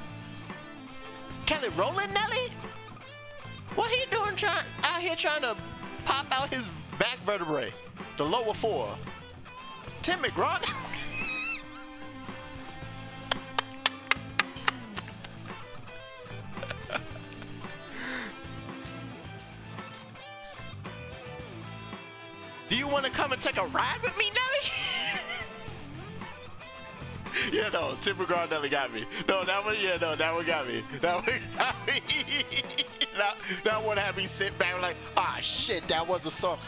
Kelly Rowland, Nelly? What he doing trying out here trying to pop out his back vertebrae, the lower four? Tim McGraw? take a ride with me, Nelly? yeah, no, Tim McGraw Nelly got me. No, that one, yeah, no, that one got me. That one got me. that, that one had me sit back like, ah, shit, that was a song.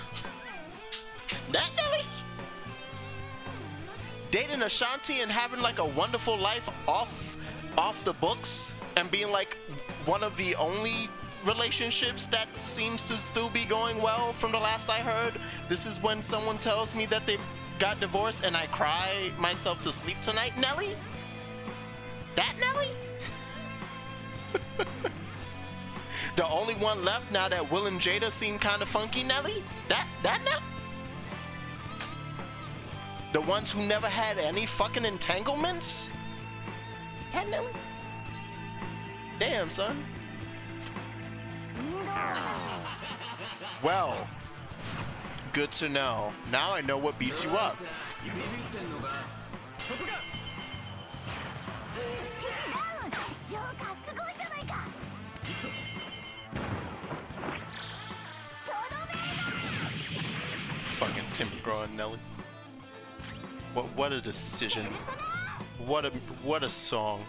That Nelly? dating Ashanti and having like a wonderful life off off the books and being like one of the only relationships that seems to still be going well from the last I heard. This is when someone tells me that they got divorced and I cry myself to sleep tonight, Nelly? That Nelly? the only one left now that Will and Jada seem kind of funky, Nelly? That that Nelly? The ones who never had any fucking entanglements? That Nelly? Damn, son. Well, good to know. Now I know what beats you up. Fucking Tim McGraw and Nelly. What what a decision. What a what a song.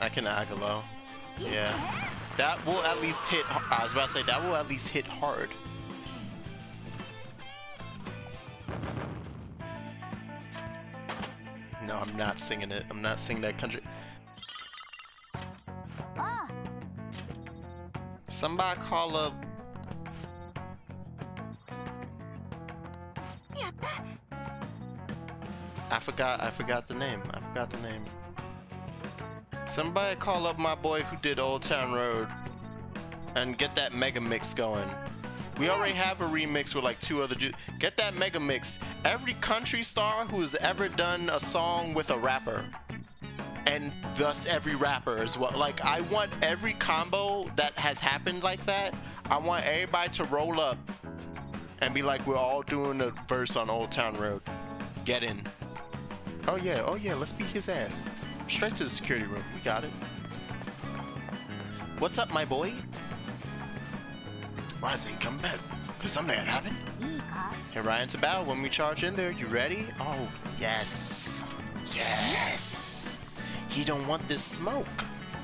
I can Agilao. Yeah. That will at least hit, I was about to say, that will at least hit hard. No, I'm not singing it. I'm not singing that country. Somebody call up I forgot I forgot the name. I forgot the name. Somebody call up my boy who did Old Town Road and get that mega mix going. We already have a remix with like two other dudes. Get that mega mix. Every country star who has ever done a song with a rapper. And thus every rapper as well. Like I want every combo that has happened like that. I want everybody to roll up and be like, we're all doing a verse on Old Town Road. Get in. Oh yeah, oh yeah, let's beat his ass. Straight to the security room. We got it. What's up, my boy? Why is he come back? Cause something had happened. Hey Ryan's about when we charge in there. You ready? Oh yes, yes. He don't want this smoke,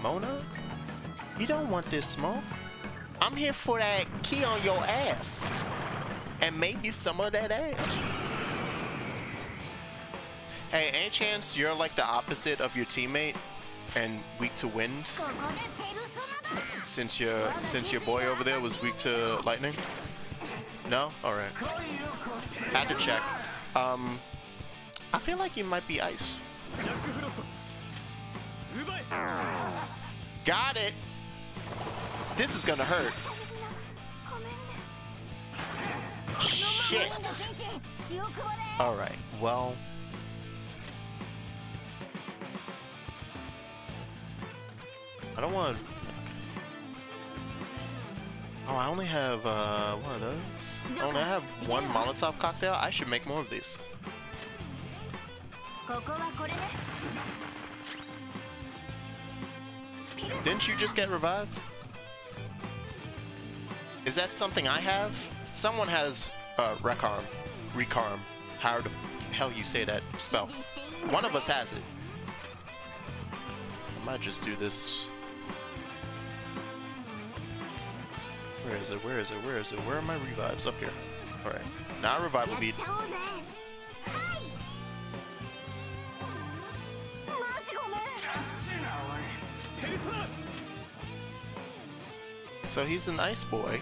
Mona. You don't want this smoke. I'm here for that key on your ass, and maybe some of that ass. Hey, any chance you're like the opposite of your teammate and weak to winds? Since your since your boy over there was weak to lightning? No? Alright. Had to check. Um I feel like you might be ice. Got it! This is gonna hurt. Shit! Alright, well... I don't want... Oh, I only have uh, one of those. I only have one Molotov cocktail. I should make more of these. Didn't you just get revived? Is that something I have? Someone has uh, Recarm. Recarm. How the hell you say that spell? One of us has it. I might just do this Where is it? Where is it? Where is it? Where are my revives? Up here. Alright. Now revival beat. So he's an ice boy.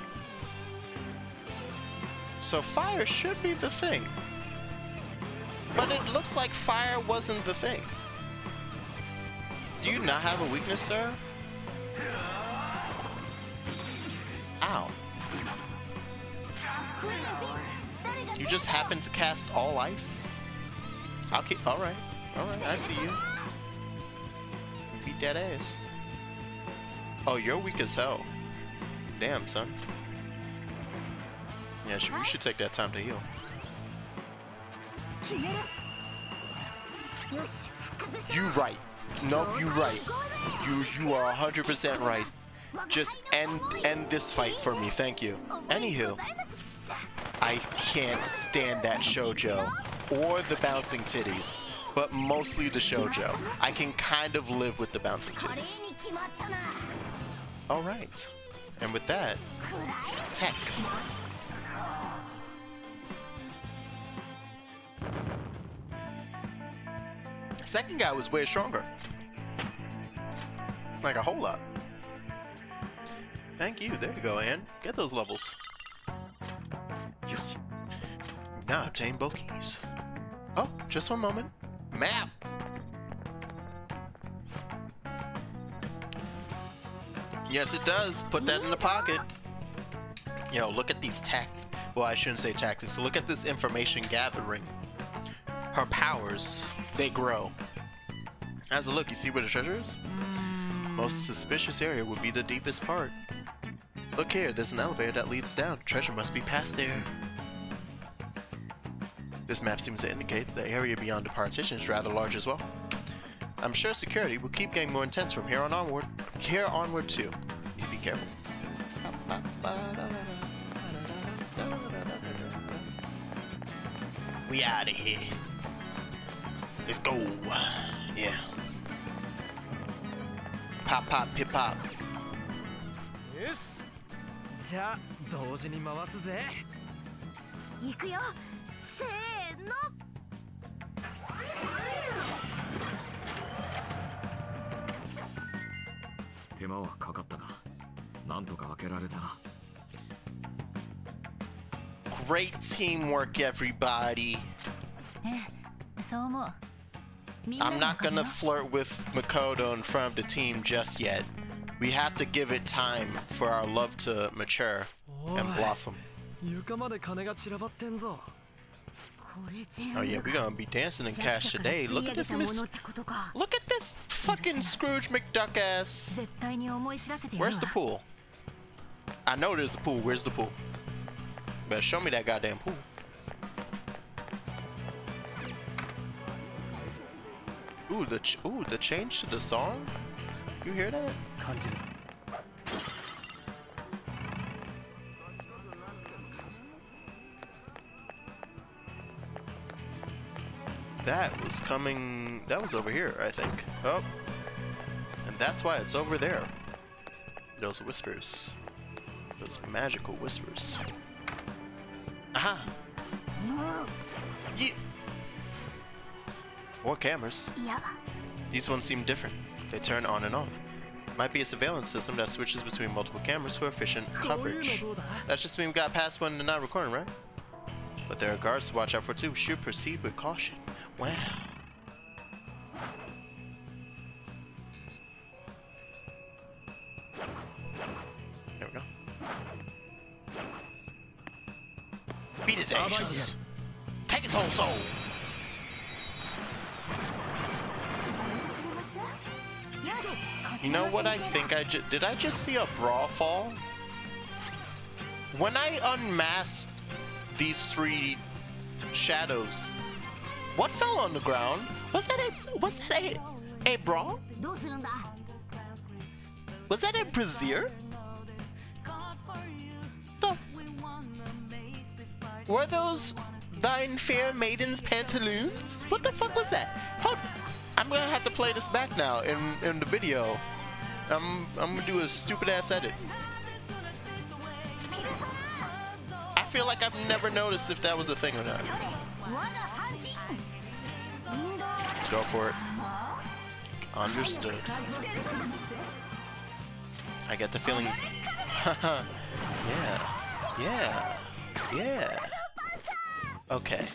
So fire should be the thing. But it looks like fire wasn't the thing. Do you not have a weakness, sir? Ow. You just happened to cast all ice? Okay. Alright. Alright, I see you. Beat that ass. Oh, you're weak as hell. Damn, son. Yeah, you should take that time to heal. You right. Nope, you right. You you are 100% right. Just end, end this fight for me, thank you. Anywho, I can't stand that shoujo or the bouncing titties, but mostly the shoujo. I can kind of live with the bouncing titties. All right, and with that, tech. Second guy was way stronger. Like a whole lot. Thank you. There you go, Ann. Get those levels. よし Now obtain both keys. Oh, just one moment. Map! Yes, it does. Put that in the pocket. Yo, know, look at these tact. Well, I shouldn't say tactics. Look at this information gathering. Her powers, they grow. As a look, you see where the treasure is? Hmm. Most suspicious area would be the deepest part. Look here, there's an elevator that leads down. Treasure must be past there. This map seems to indicate the area beyond the partition is rather large as well. I'm sure security will keep getting more intense from here on onward. Here onward too. You be careful. We out of here. Let's go. Yeah. Pop, pop, pip, pop. よしじゃあ同時に回すぜ行くよせーの手間はかかったがなんとか開けられたな Great teamwork, everybody. ええそう思うみんな I'm の not おかげ gonna よ flirt with Makoto in front of the team just yet. We have to give it time for our love to mature and oh, blossom. Oh yeah, we're gonna be dancing in cash today. Look at this miss... Look at this fucking Scrooge McDuck ass. Where's the pool? I know there's a pool. Where's the pool? Better show me that goddamn pool. Ooh, the ooh, the change to the song? You hear that? That was coming... That was over here, I think. Oh. And that's why it's over there. Those whispers. Those magical whispers. Aha! Yeah! More cameras. Yeah. These ones seem different. They turn on and off. Might be a surveillance system that switches between multiple cameras for efficient coverage. That's just mean we got past one and not recording, right? But there are guards to watch out for too. We should proceed with caution. Wow. There we go. Beat his ass. Take his whole soul. You know what I think I just... Did I just see a Brawl fall? When I unmasked these three shadows, what fell on the ground? Was that a... Was that a... A Brawl? Was that a Brazier? The... Were those thine fair maiden's pantaloons? What the fuck was that? gonna have to play this back now in in the video. I'm I'm gonna do a stupid ass edit. I feel like I've never noticed if that was a thing or not. Go for it. Understood. I get the feeling. yeah. Yeah. Yeah. Okay.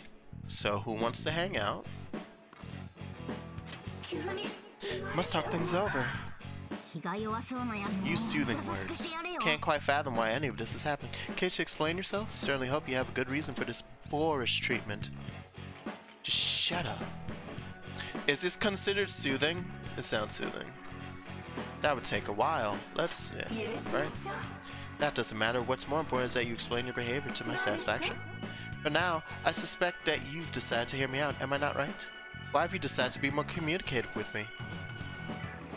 So who wants to hang out? Must talk things over. Use soothing words. Can't quite fathom why any of this is happening. Care to explain yourself? Certainly hope you have a good reason for this boorish treatment. Just shut up. Is this considered soothing? It sounds soothing. That would take a while. Let's, yeah, right? That doesn't matter. What's more important is that you explain your behavior to my satisfaction. But now, I suspect that you've decided to hear me out. Am I not right? Why have you decided to be more communicative with me?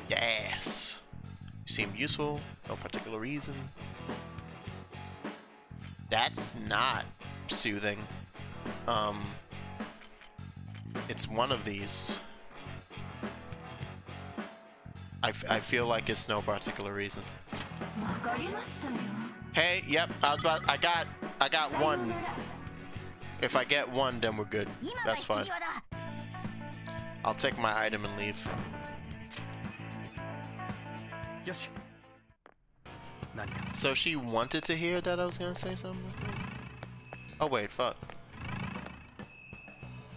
Yes! You seem useful, no particular reason. That's not soothing. Um, it's one of these. I, I feel like it's no particular reason. Hey, yep, I was about, I got, I got one. If I get one, then we're good. That's fine. I'll take my item and leave. Yes. So she wanted to hear that I was gonna say something? Oh wait, fuck.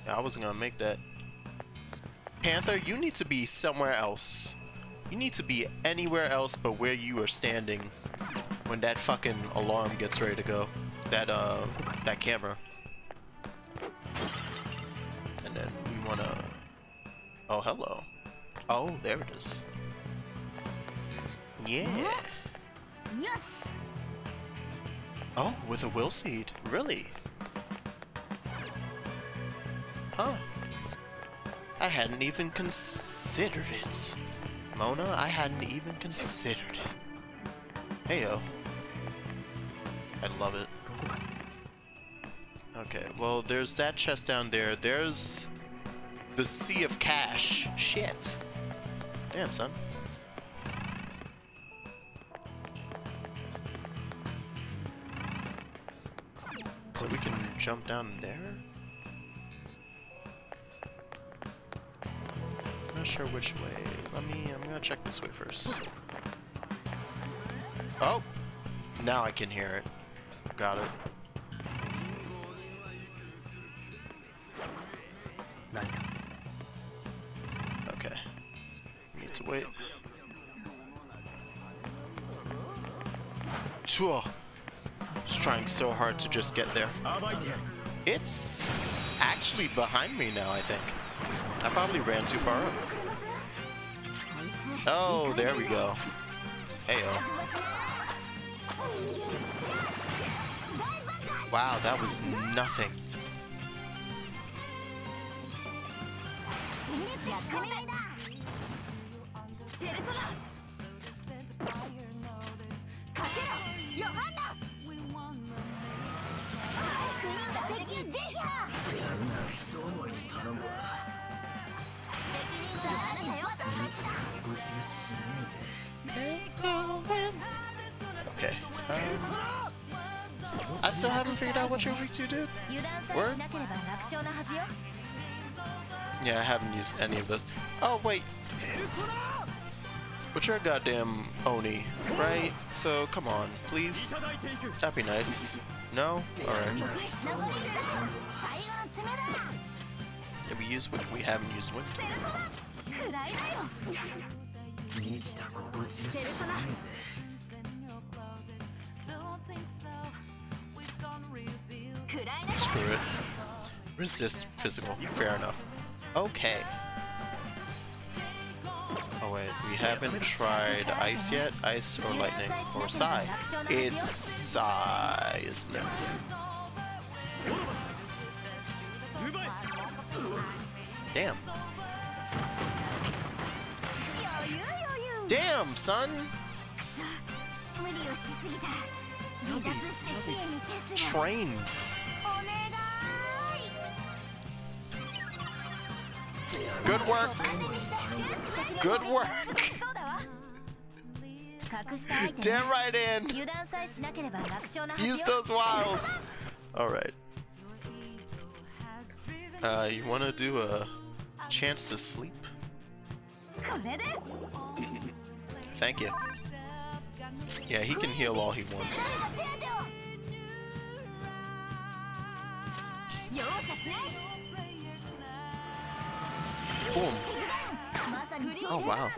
Yeah, I wasn't gonna make that. Panther, you need to be somewhere else. You need to be anywhere else but where you are standing when that fucking alarm gets ready to go. That, uh, that camera. And then we wanna Oh, hello. Oh, there it is. Yeah. Yes. Oh, with a will seed. Really? Huh. I hadn't even considered it. Mona, I hadn't even considered it. Heyo. I love it. Okay, well, there's that chest down there. There's the sea of cash. Shit. Damn, son. So we can jump down there? Not sure which way. Let me, I'm gonna check this way first. Oh! Now I can hear it. Got it. Just trying so hard to just get there. It's actually behind me now, I think. I probably ran too far up. Oh, there we go. Heyo. Wow, that was nothing. Yeah, I haven't used any of this. Oh, wait. But you're a goddamn Oni, right? So come on, please. That'd be nice. No? Alright. Can we use what We haven't used What? Screw it. Resist physical. Fair enough. Okay. Oh wait, we haven't tried ice yet? Ice or lightning or Psy? It's Psy, isn't it? Damn. Damn, son! Trains. Good work. Good work. Damn right in. Use those wiles. All right. Uh, you want to do a chance to sleep? Thank you. Yeah, he can heal all he wants. Oh, wow.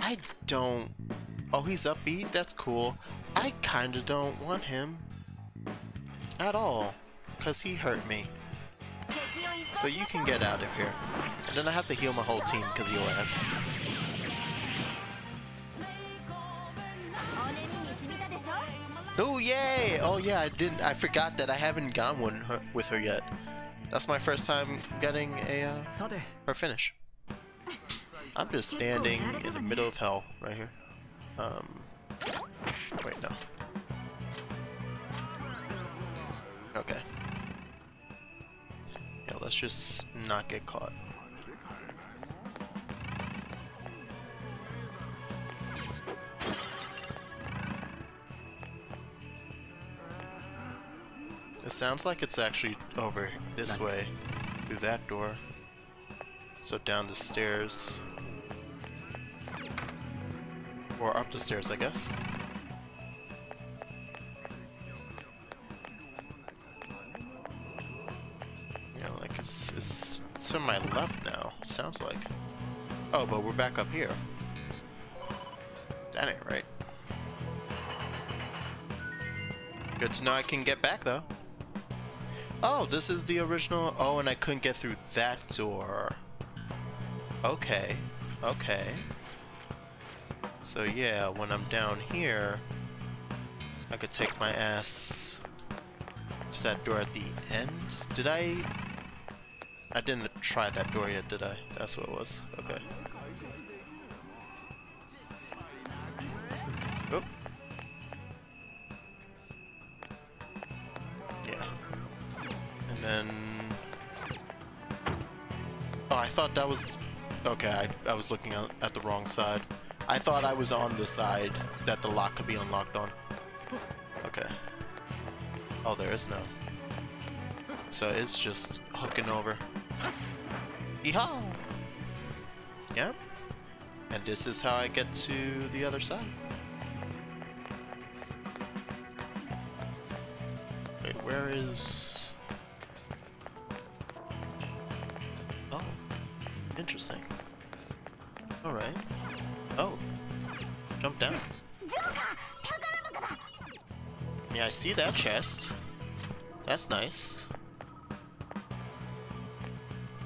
I don't... Oh, he's upbeat? That's cool. I kinda don't want him. At all. Cause he hurt me. So you can get out of here. And then I have to heal my whole team cause he'll. Oh yay! Oh yeah, I didn't. I forgot that I haven't gone one with her yet. That's my first time getting a uh, her finish. I'm just standing in the middle of hell right here. Um, wait, no. Okay. Yeah, let's just not get caught. Sounds like it's actually over this way, through that door. So down the stairs. Or up the stairs, I guess. Yeah, like it's, it's, it's to my left now, sounds like. Oh, but we're back up here. That ain't right. Good to know I can get back though. Oh, this is the original. Oh, and I couldn't get through that door. Okay. Okay. So yeah, when I'm down here, I could take my ass to that door at the end. Did I? I didn't try that door yet, did I? That's what it was. Okay. And. Oh, I thought that was... Okay, I, I was looking at, the wrong side. I thought I was on the side that the lock could be unlocked on. Okay. Oh, there is no. So it's just hooking over. Yeehaw! Yep. And this is how I get to the other side. Wait, where is... Interesting. Alright. Oh. Jump down. Yeah, I see that chest. That's nice.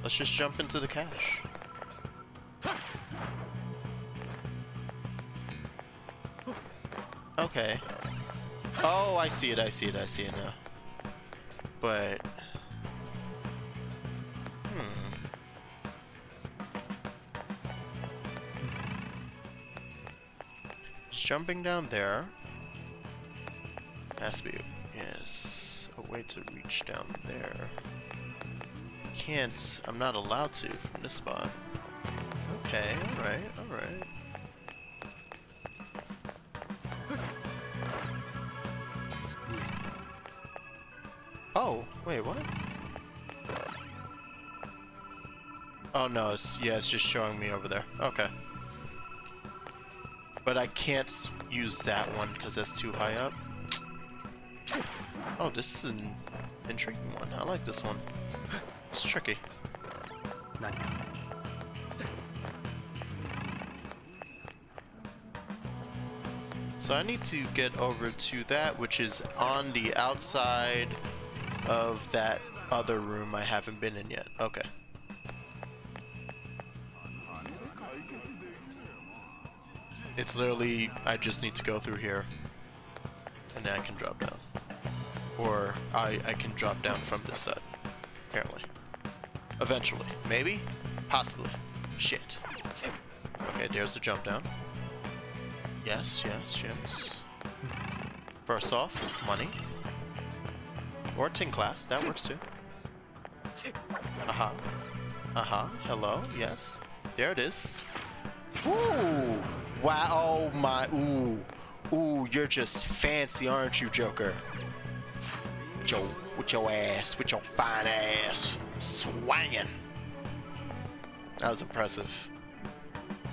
Let's just jump into the cache. Okay. Oh, I see it, I see it, I see it now. But... jumping down there. Has to be, yes, a way to reach down there. Can't, I'm not allowed to from this spot. Okay, alright, alright. Oh, wait, what? Oh no, it's, yeah, it's just showing me over there. Okay. But I can't use that one because that's too high up. Oh, this is an intriguing one. I like this one. It's tricky. 何 So I need to get over to that, which is on the outside of that other room I haven't been in yet. Okay. It's literally, I just need to go through here. And then I can drop down. Or I, I can drop down from this side. Apparently. Eventually. Maybe? Possibly. Shit. Okay, there's the jump down. Yes, yes, yes. First off, money. Or Tin Clasp, that works too. Uh-huh. Uh-huh. Hello, yes. There it is. Ooh! Wow, oh my, ooh. Ooh, you're just fancy, aren't you, Joker? With your, with your ass, with your fine ass. Swanging. That was impressive.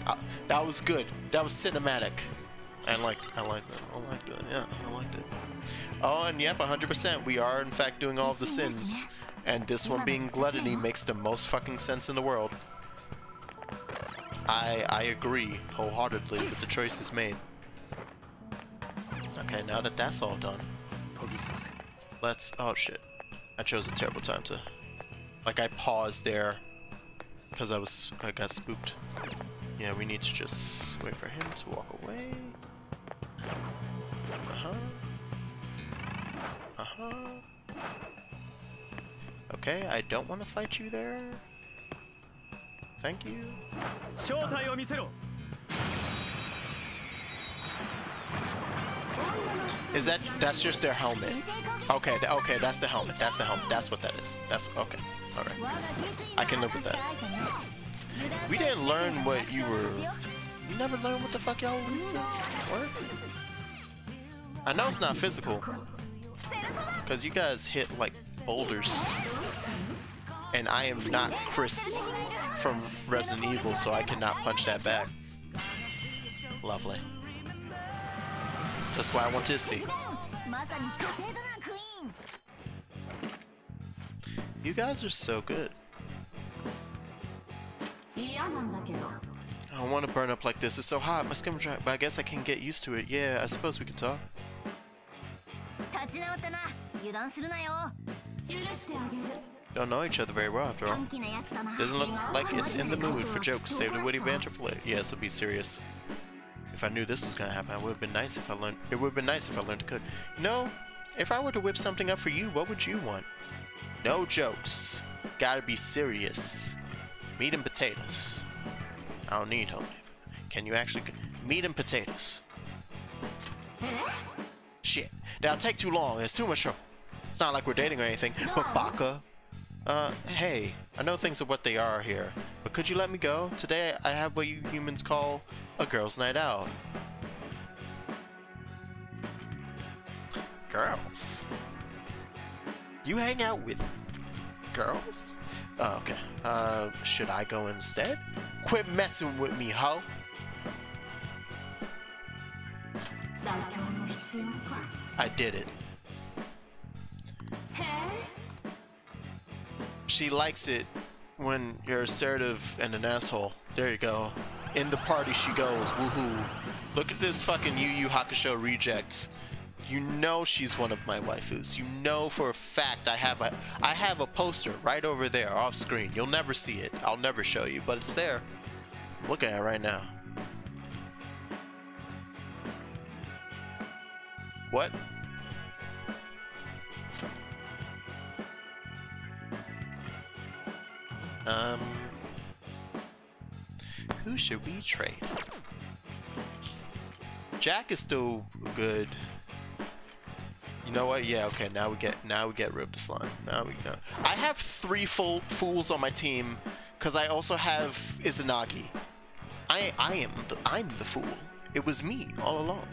Uh, that was good. That was cinematic. I like I like that. I liked it. Yeah, I liked it. Oh, and yep, 100%. We are in fact doing all of the sins, and this one being gluttony makes the most fucking sense in the world. I, I agree wholeheartedly with the choices made. Okay, now that that's all done, let's... Oh, shit. I chose a terrible time to... Like, I paused there because I was... I got spooked. Yeah, we need to just wait for him to walk away. Uh-huh. Uh-huh. Okay, I don't want to fight you there. Thank you. Is that that's just their helmet? Okay, okay, that's the helmet. That's the helmet. That's what that is. That's okay. All right. I can live with that. We didn't learn what you were. You never learned what the fuck y'all were into. What? I know it's not physical, cause you guys hit like boulders. And I am not Chris from Resident Evil, so I cannot punch that back. Lovely. That's why I want to see. You guys are so good. I don't want to burn up like this. It's so hot. My skin dry, but I guess I can get used to it. Yeah, I suppose we can talk. Don't know each other very well after all. Doesn't look like it's in the mood for jokes, save the witty banter for later. Yes, it'll be serious. If I knew this was gonna happen, it would have been nice if I learned. It would have been nice if I learned to cook. No, if I were to whip something up for you, what would you want? No jokes. Gotta be serious. Meat and potatoes. I don't need help. Can you actually meat and potatoes? Shit. That'll take too long. It's too much trouble. It's not like we're dating or anything, but Baka uh, hey, I know things are what they are here, but could you let me go? Today I have what you humans call a girl's night out. Girls? You hang out with girls? Oh, okay. Uh, should I go instead? Quit messing with me, ho! I did it. She likes it when you're assertive and an asshole. There you go. In the party she goes, woohoo. Look at this fucking Yu Yu Hakusho reject. You know she's one of my waifus. You know for a fact I have a I have a poster right over there off screen. You'll never see it. I'll never show you, but it's there. Look at it right now. What? Um who should we trade? Jack is still good. You know what? Yeah, okay. Now we get now we get rid of the slime. Now we know. I have three full fools on my team because I also have Izanagi. I I am the I'm the fool. It was me all along.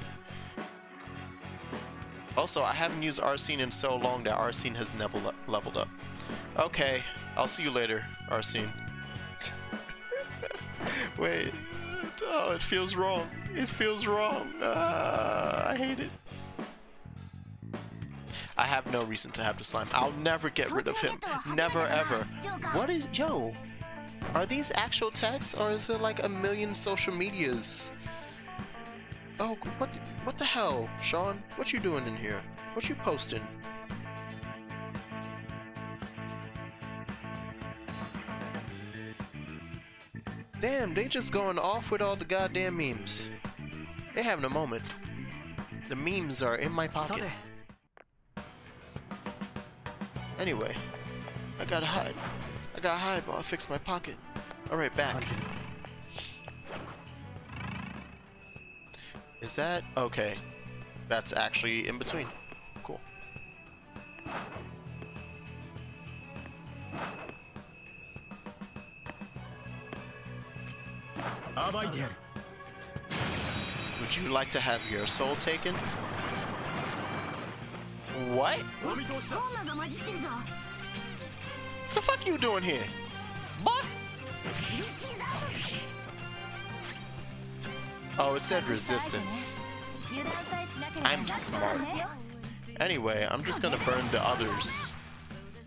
Also, I haven't used Arsene in so long that Arsene has never le leveled up. Okay, I'll see you later, Arsene. Wait. Oh, it feels wrong. It feels wrong. Uh, I hate it. I have no reason to have the slime. I'll never get rid of him. Never ever. What is yo? Are these actual texts or is it like a million social medias? Oh, what what the hell, Sean? What you doing in here? What you posting? Damn, they just going off with all the goddamn memes. They having a moment. The memes are in my pocket. Anyway, I gotta hide. I gotta hide while I fix my pocket. Alright, back. Is that? Okay. That's actually in between. Cool. Would you like to have your soul taken? What? The fuck you doing here? What? Oh, it said resistance. I'm smart. Anyway, I'm just gonna burn the others.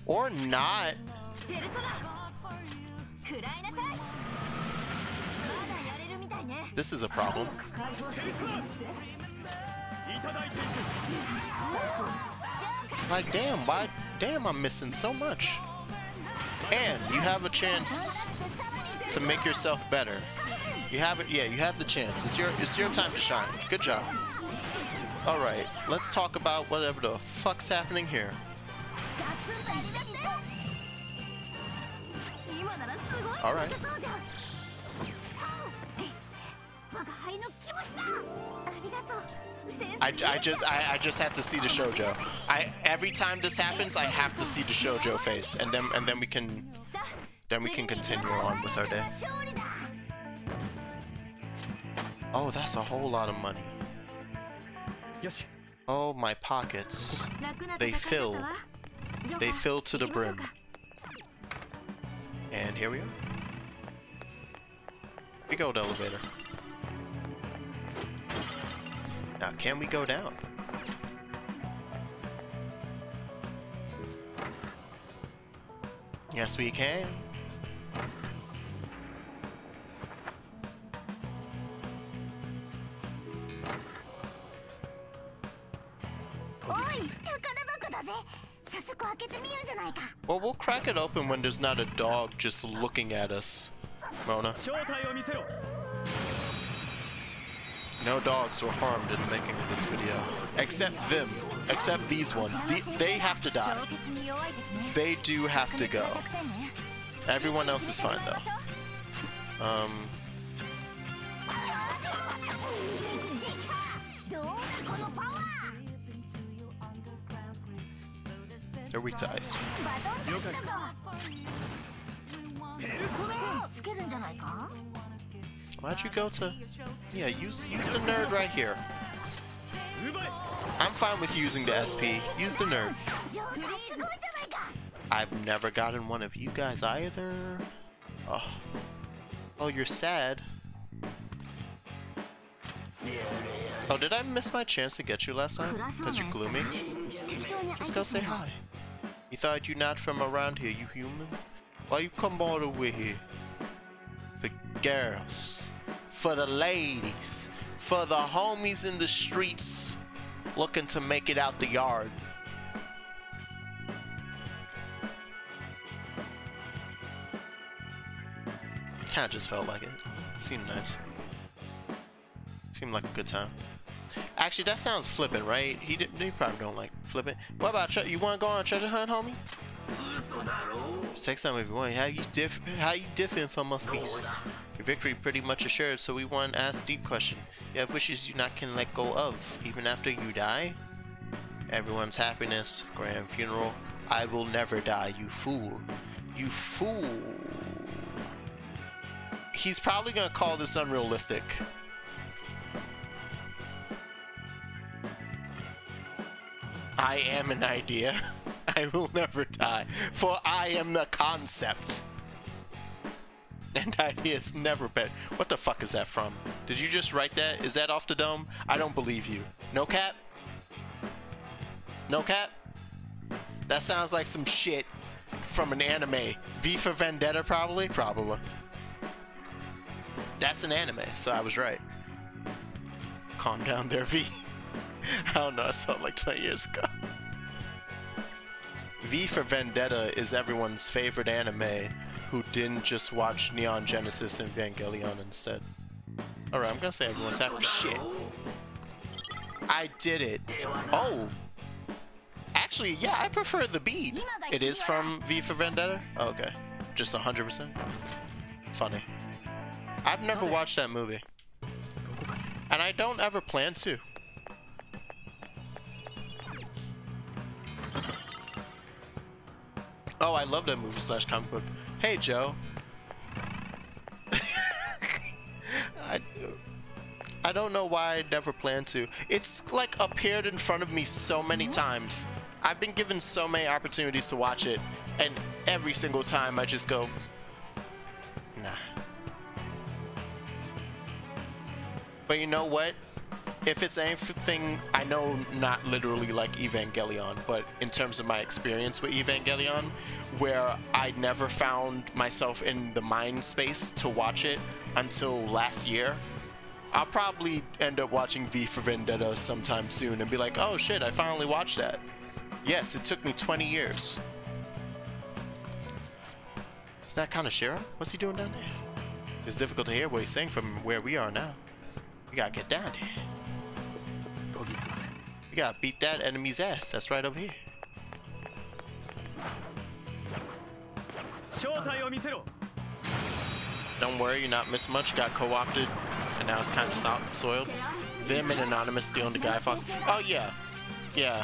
Or not. This is a problem. Like, damn, why? Damn, I'm missing so much. And you have a chance to make yourself better. You have it, yeah, you have the chance. It's your, it's your time to shine. Good job. Alright, let's talk about whatever the fuck's happening here. Alright. I, I just I, I just have to see the shoujo. I every time this happens, I have to see the shoujo face, and then and then we can then we can continue on with our day. Oh, that's a whole lot of money. Oh, my pockets. They fill. They fill to the brim. And here we are. We go to elevator. Now, can we go down? Yes, we can. Well, we'll crack it open when there's not a dog just looking at us, Mona. No dogs were harmed in the making of this video. Except them. Except these ones. The, they have to die. They do have to go. Everyone else is fine, though. Um... They're weak to ice. Why'd you go to... Yeah, use, use the nerd right here. I'm fine with using the SP. Use the nerd. I've never gotten one of you guys either. Oh, oh you're sad. Oh, did I miss my chance to get you last time? Because you're gloomy? Just go say hi. You thought you not from around here, you human? Why you come all the way here? The girls. For the ladies. For the homies in the streets. looking to make it out the yard. Kinda just felt like it. Seemed nice. Seemed like a good time. Actually, that sounds flippant, right? He did, he probably don't like flippant. What about tre- you want to go on a treasure hunt, homie? Take some if you want. How you diff? How you different from us? Victory pretty much assured, so we want to ask deep question. You have wishes you not can let go of, even after you die. Everyone's happiness, grand funeral. I will never die, you fool. You fool. He's probably gonna call this unrealistic. I am an idea. I will never die, for I am the concept. And ideas never been. What the fuck is that from? Did you just write that? Is that off the dome? I don't believe you. No cap? No cap? That sounds like some shit from an anime. V for Vendetta, probably? Probably. That's an anime, so I was right. Calm down there, V. I don't know, I saw it like 20 years ago. V for Vendetta is everyone's favorite anime who didn't just watch Neon Genesis and Evangelion instead. Alright, I'm gonna say everyone's happy. Shit. I did it. Oh. Actually, yeah, I prefer the beat. It is from V for Vendetta? Oh, okay. Just 100%? Funny. I've never watched that movie. And I don't ever plan to. Oh, I love that movie slash comic book. Hey, Joe. I, I don't know why I never planned to. It's like appeared in front of me so many mm-hmm. times. I've been given so many opportunities to watch it, and every single time I just go, nah. But you know what? If it's anything, I know not literally like Evangelion, but in terms of my experience with Evangelion, where I never found myself in the mind space to watch it until last year, I'll probably end up watching V for Vendetta sometime soon and be like, oh shit, I finally watched that. Yes, it took me 20 years. Is that Kaneshiro? What's he doing down there? It's difficult to hear what he's saying from where we are now. We gotta get down there. We gotta beat that enemy's ass. That's right up here. Don't worry, you're not missing much. Got co-opted, and now it's kind of so soiled. Them and Anonymous stealing the Guy Fawkes. Oh, yeah. Yeah.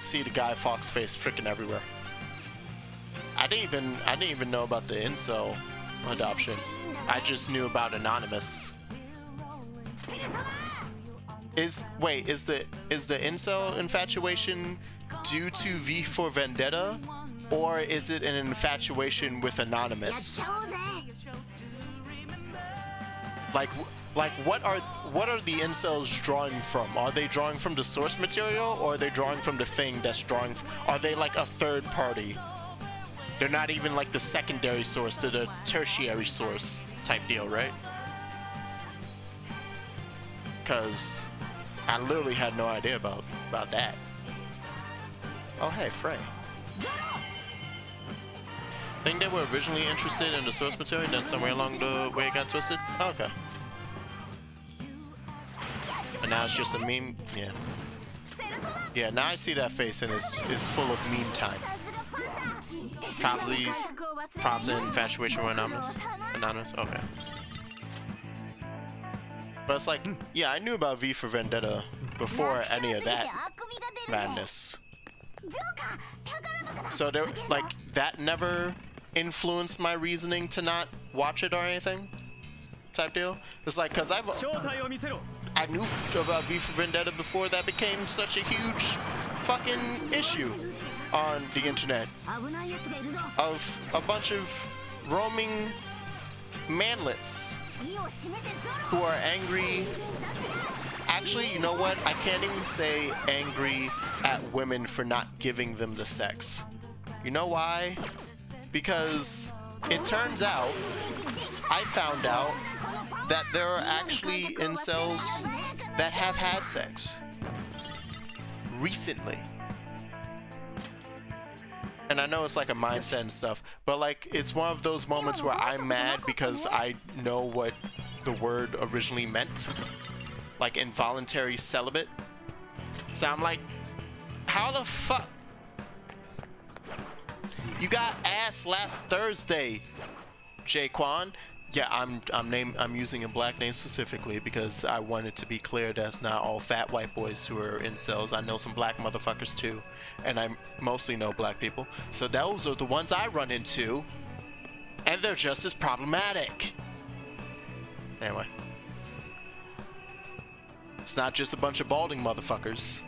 See the Guy Fawkes face freaking everywhere. I didn't even I didn't even know about the incel adoption. I just knew about Anonymous. Is wait, is the is the incel infatuation due to V for Vendetta, or is it an infatuation with Anonymous? Like, like what are what are the incels drawing from? Are they drawing from the source material, or are they drawing from the thing that's drawing? Are they like a third party? They're not even like the secondary source to the tertiary source type deal, right? Because I literally had no idea about, about that. Oh, hey, Frei. Think they were originally interested in the source material, then somewhere along the way it got twisted? Oh, okay. And now it's just a meme. Yeah. Yeah, now I see that face and it's, it's full of meme time. Probably, props and infatuation were anonymous. Anonymous? Okay. But it's like, yeah, I knew about V for Vendetta before any of that madness. So there, like, that never influenced my reasoning to not watch it or anything type deal. It's like, cause I've, I knew about V for Vendetta before that became such a huge fucking issue on the internet of a bunch of roaming manlets who are angry. Actually, you know what? I can't even say angry at women for not giving them the sex. You know why? Because it turns out, I found out that there are actually incels that have had sex. recently. And I know it's like a mindset and stuff, but like it's one of those moments where I'm mad because I know what the word originally meant. Like involuntary celibate. So I'm like, how the fuck? You got ass last Thursday, Jaquan. Yeah, I'm I'm name I'm using a black name specifically because I wanted to be clear that's not all fat white boys who are incels. I know some black motherfuckers too, and I mostly know black people. So those are the ones I run into, and they're just as problematic. Anyway, it's not just a bunch of balding motherfuckers.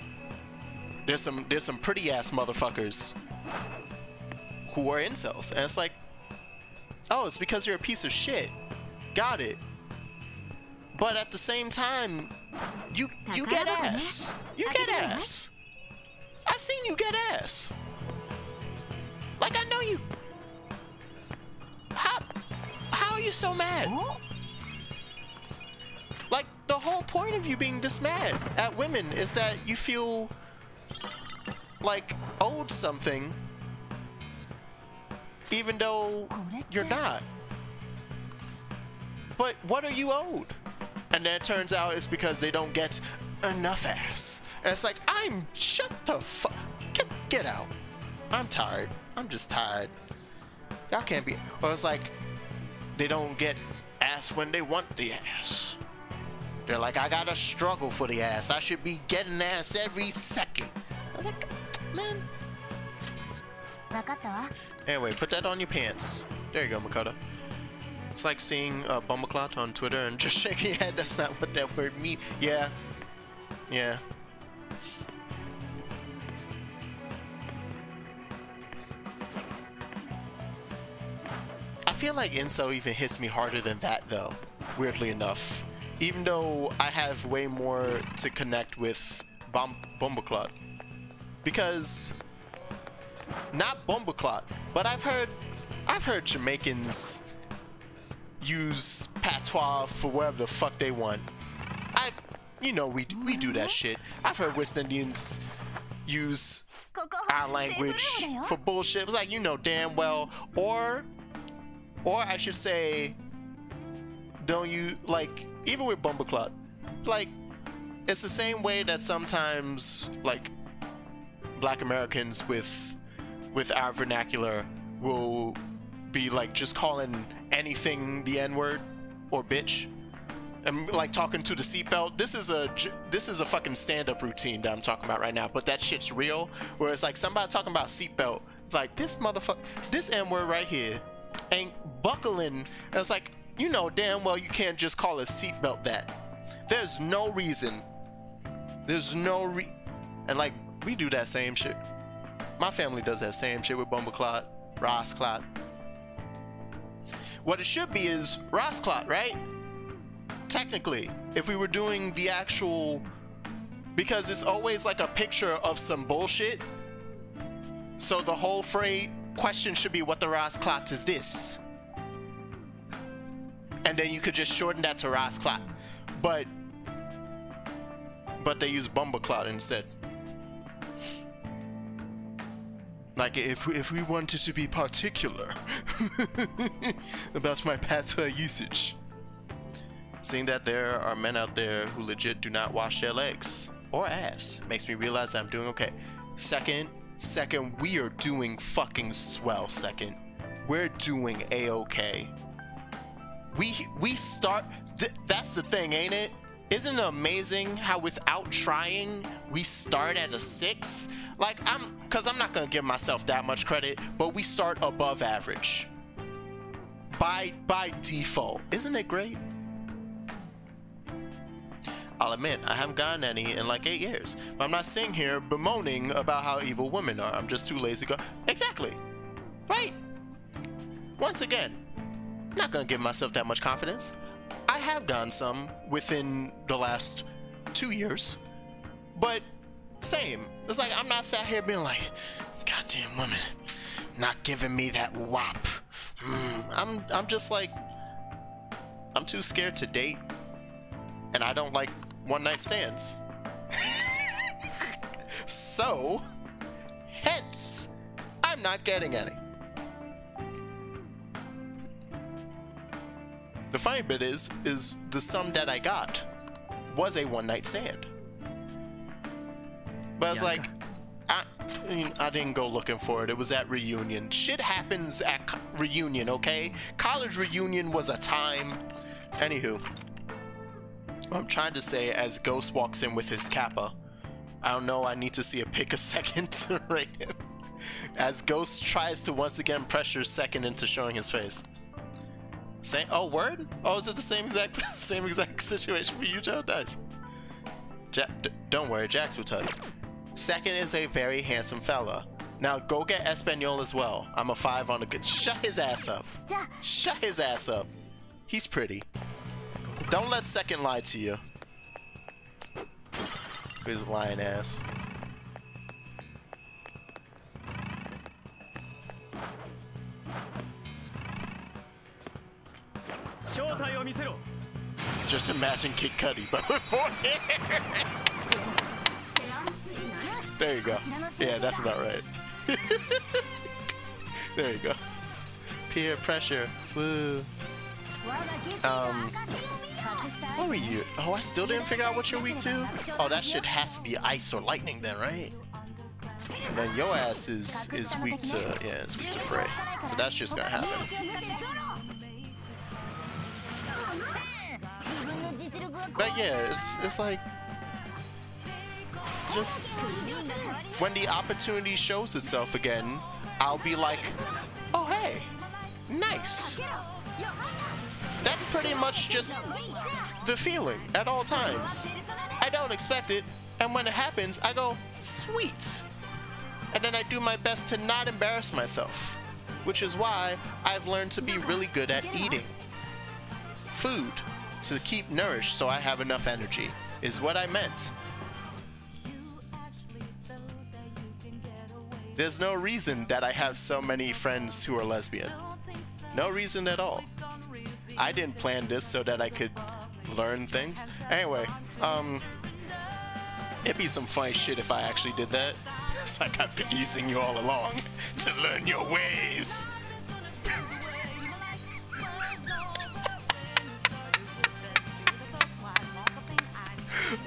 There's some there's some pretty ass motherfuckers who are incels, and it's like, oh, it's because you're a piece of shit. Got it. But at the same time, you you get ass. You get ass. I've seen you get ass. Like I know you. How how are you so mad? Like the whole point of you being this mad at women is that you feel like owed something even though you're not. But what are you owed? And then it turns out it's because they don't get enough ass. And it's like, I'm shut the fuck. Get, get out. I'm tired. I'm just tired. Y'all can't be. Or it's like, they don't get ass when they want the ass. They're like, I gotta struggle for the ass. I should be getting ass every second. I was like, man. Anyway, put that on your pants. There you go, Makoto. It's like seeing uh, Bumbleclot on Twitter and just shaking your head. That's not what that word means. Yeah. Yeah. feel like Enso even hits me harder than that though, weirdly enough. Even though I have way more to connect with Bomb Bombaclot. Because not Bombaclot, but I've heard I've heard Jamaicans use patois for whatever the fuck they want. I you know we we do that shit. I've heard West Indians use our language for bullshit. It was like you know damn well or or I should say don't you like even with Bumbleclot like it's the same way that sometimes like black Americans with with our vernacular will be like just calling anything the N-word or bitch. And like talking to the seatbelt. This is a this is a fucking stand-up routine that I'm talking about right now. But that shit's real. Where it's like somebody talking about seatbelt, like this motherfucker, this N-word right here, ain't buckling. It's like you know damn well you can't just call a seatbelt that. There's no reason. There's no re. And like we do that same shit. My family does that same shit with Bumbleclot, Rossclot. What it should be is Rossclot, right? Technically, if we were doing the actual. Because it's always like a picture of some bullshit. So the whole phrase question should be what the Rossclot is this? And then you could just shorten that to Rossclot. But. But they use Bumbleclot instead. Like if if we wanted to be particular about my patois usage. Seeing that there are men out there who legit do not wash their legs or ass makes me realize I'm doing okay. Second, second, we are doing fucking swell. Second, we're doing a okay. We we start. Th- that's the thing, ain't it? Isn't it amazing how without trying we start at a six? Like I'm, cause I'm not gonna give myself that much credit, but we start above average. By by default, isn't it great? I'll admit, I haven't gotten any in like eight years. But I'm not sitting here bemoaning about how evil women are. I'm just too lazy to go. Exactly. Right. Once again, not gonna give myself that much confidence. I have gotten some within the last two years. But same. It's like I'm not sat here being like, goddamn women, not giving me that wop. Mm, I'm I'm just like I'm too scared to date. And I don't like one night stands. So, hence, I'm not getting any. The funny bit is, is the sum that I got was a one night stand. But I was like, I, I, mean, I didn't go looking for it. It was at reunion. Shit happens at reunion, okay? College reunion was a time. Anywho, I'm trying to say as Ghost walks in with his kappa. I don't know, I need to see a pick a second to rate him. As Ghost tries to once again pressure Second into showing his face. Same oh word? Oh, is it the same exact same exact situation for you, Joe? Nice. Don't worry, Jax will tell you. Second is a very handsome fella. Now go get Espanol as well. I'm a five on a good. Shut his ass up. Shut his ass up. He's pretty. Don't let second lie to you. His lying ass. Just imagine Kid Cudi, but with four There you go. Yeah, that's about right. there you go. Peer pressure. Woo. Um. What were you? Oh, I still didn't figure out what you're weak to? Oh, that shit has to be ice or lightning then, right? And then your ass is is weak to yeah, it's weak to Frei. So that's just gonna happen. But yeah, it's it's like just when the opportunity shows itself again, I'll be like, oh hey, nice. That's pretty much just the feeling at all times. I don't expect it, and when it happens, I go, sweet. And then I do my best to not embarrass myself, which is why I've learned to be really good at eating food to keep nourished so I have enough energy, is what I meant. There's no reason that I have so many friends who are lesbian. No reason at all. I didn't plan this so that I could learn things. Anyway, um, it'd be some funny shit if I actually did that. It's like I've been using you all along to learn your ways.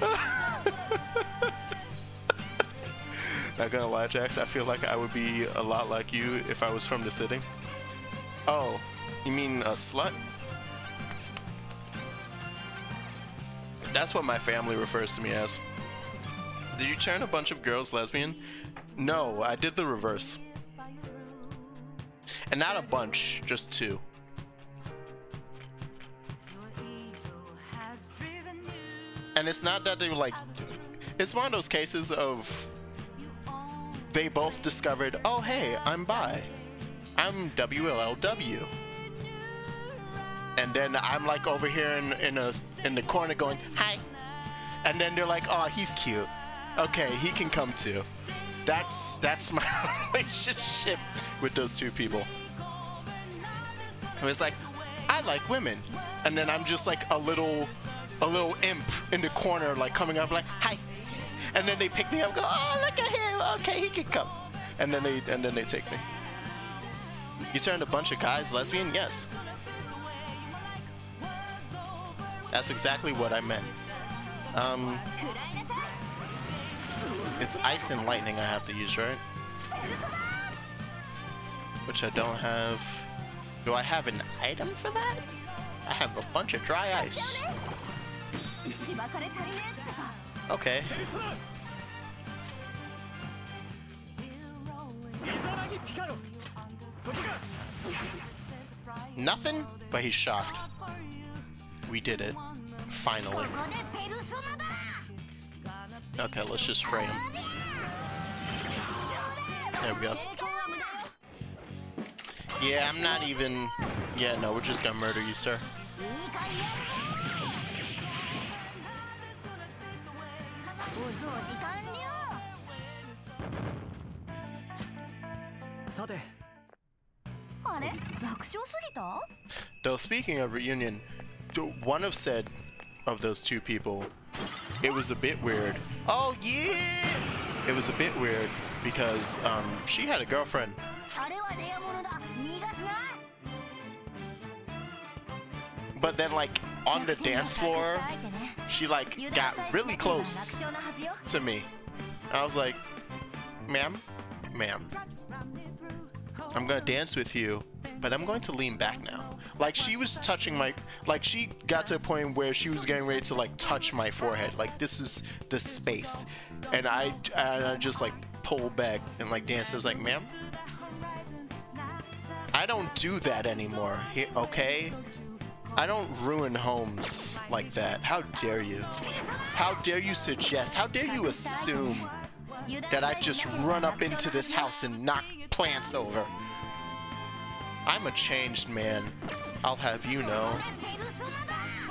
Not gonna lie, Jax, I feel like I would be a lot like you if I was from the city. Oh, you mean a slut? That's what my family refers to me as. Did you turn a bunch of girls lesbian? No, I did the reverse. And not a bunch, just two. And it's not that they were like. It's one of those cases of. They both discovered, oh hey, I'm bi. I'm WLLW. And then I'm like over here in, in a in the corner going, hi. And then they're like, oh, he's cute. Okay, he can come too. That's that's my relationship with those two people. It was like, I like women. And then I'm just like a little a little imp in the corner, like coming up like, hi. And then they pick me up, go, oh look at him, okay, he can come. And then they and then they take me. You turned a bunch of guys lesbian? Yes. That's exactly what I meant. Um, it's ice and lightning I have to use, right? Which I don't have. Do I have an item for that? I have a bunch of dry ice. Okay. Nothing? But he's shocked we did it. Finally. Okay, let's just frame. There we go. Yeah, I'm not even... Yeah, no, we're just gonna murder you, sir. Though, speaking of reunion, one of said of those two people, it was a bit weird. Oh yeah, it was a bit weird because um, she had a girlfriend. But then like on the dance floor, she like got really close to me. I was like, ma'am, ma'am, I'm gonna dance with you, but I'm going to lean back now. Like, she was touching my, like, she got to a point where she was getting ready to, like, touch my forehead. Like, this is the space. And I, and I just, like, pulled back and, like, danced. I was like, ma'am, I don't do that anymore, okay? I don't ruin homes like that. How dare you? How dare you suggest? How dare you assume that I just run up into this house and knock plants over? I'm a changed man. I'll have you know.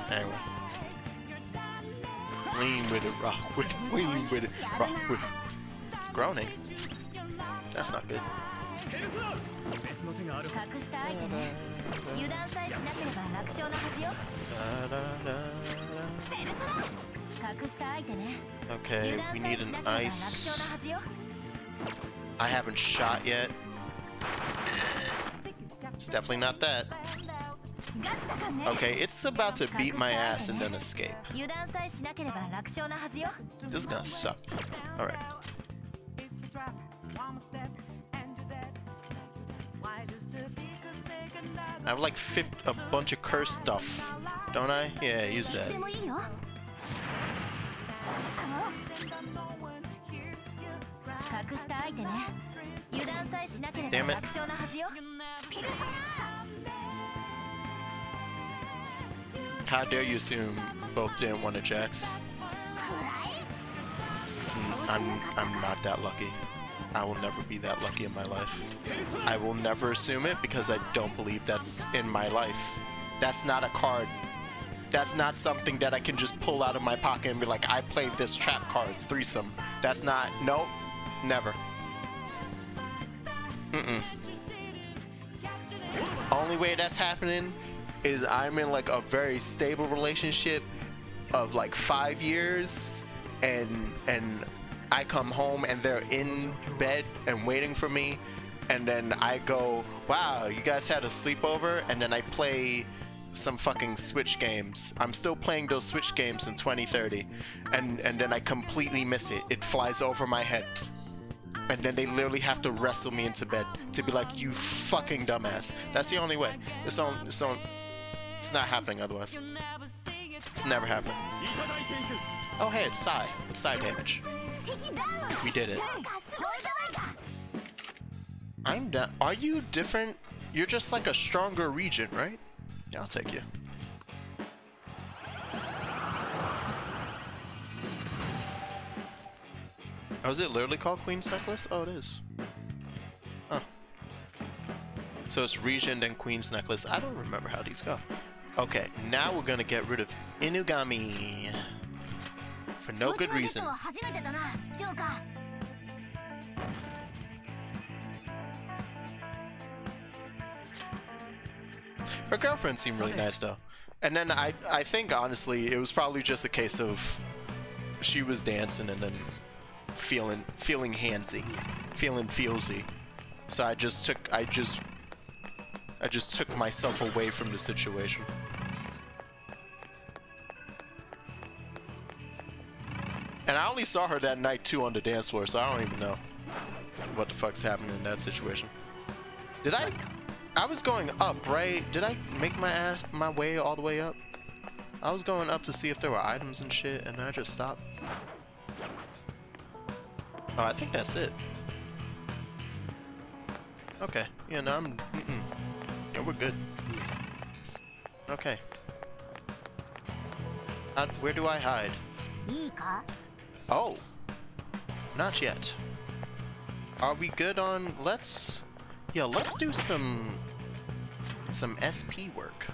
Anyway. Lean with it, rock with it, lean with it, rock with it. Groaning? That's not good. Okay, we need an ice. I haven't shot yet. It's definitely not that. Okay, it's about to beat my ass and then escape. This is gonna suck. Alright. I have like a bunch of curse stuff, don't I? Yeah, use that. Damn it. How dare you assume both didn't want to jacks? Hmm, I'm, I'm not that lucky. I will never be that lucky in my life. I will never assume it because I don't believe that's in my life. That's not a card. That's not something that I can just pull out of my pocket and be like, I played this trap card, threesome. That's not, nope, never. Mm-mm. Only way that's happening is I'm in like a very stable relationship of like five years and and I come home and they're in bed and waiting for me and then I go, Wow, you guys had a sleepover and then I play some fucking Switch games. I'm still playing those Switch games in 2030 and and then I completely miss it. It flies over my head and then they literally have to wrestle me into bed to be like, "You fucking dumbass." That's the only way. It's on. It's on. It's not happening otherwise. It's never happening. Oh hey, it's Psy. It's Psy damage. We did it. I'm done. Are you different? You're just like a stronger regent, right? Yeah, I'll take you. Oh, is it literally called Queen's Necklace? Oh, it is. Oh. So it's Regent and Queen's Necklace. I don't remember how these go. Okay, now we're gonna get rid of Inugami. For no good reason. Her girlfriend seemed really nice though. And then I I think honestly it was probably just a case of she was dancing and then feeling feeling handsy, feeling feelsy. So I just took I just I just took myself away from the situation. And I only saw her that night too on the dance floor, so I don't even know what the fuck's happening in that situation. Did I? I was going up, right? Did I make my ass my way all the way up? I was going up to see if there were items and shit, and I just stopped. Oh, I think that's it. Okay. Yeah, no, I'm... Mm -mm. Yeah, we're good. Okay. Where do I hide? Oh! Not yet. Are we good on... Let's... Yeah, let's do some... Some SP work.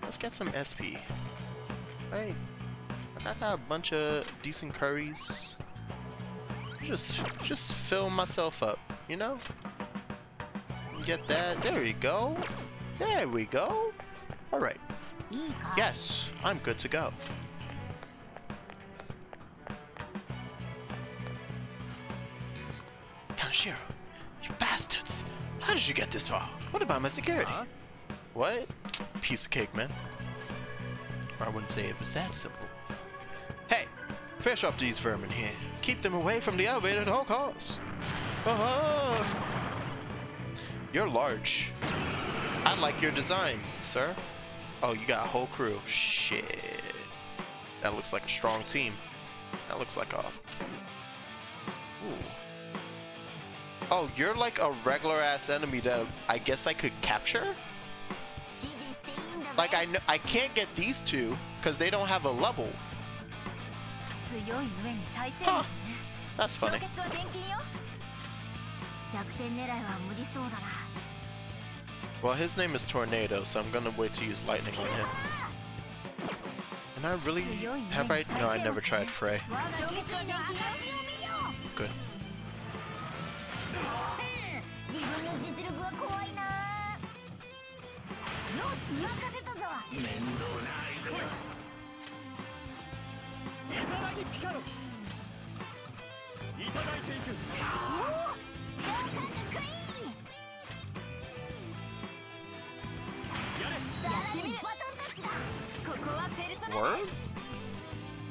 Let's get some SP. Hey, I got a bunch of decent curries. Just, just fill myself up, you know? Get that. There we go. There we go. All right. Yes, I'm good to go. Kaneshiro, you bastards! How did you get this far? What about my security? Huh? What? Piece of cake, man. I wouldn't say it was that simple. Hey, fish off these vermin here keep them away from the elevator at all costs. Uh -huh. You're large. I like your design, sir. Oh, you got a whole crew. Shit. That looks like a strong team. That looks like a... Ooh. Oh, you're like a regular-ass enemy that I guess I could capture? Like, I, know I can't get these two because they don't have a level. Huh. That's funny. Well, his name is Tornado, so I'm gonna wait to use lightning on him. And I really have I no, I never tried Frei. Good. Word?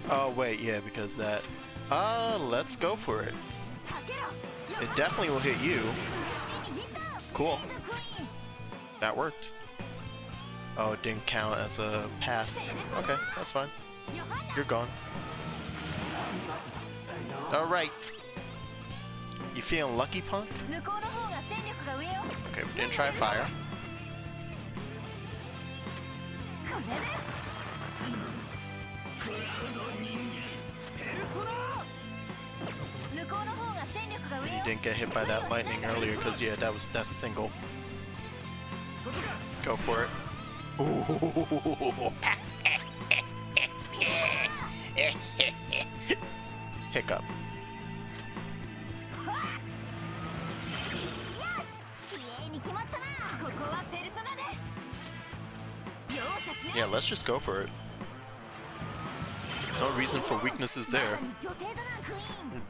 Oh wait, yeah, because that. Uh, let's go for it. It definitely will hit you. Cool. That worked. Oh, it didn't count as a pass. Okay, that's fine. You're gone. All right. You feeling lucky, punk? Okay, we didn't try fire. You didn't get hit by that lightning earlier, because yeah, that was that's single. Go for it. Hiccup. let's just go for it. No reason for weaknesses there.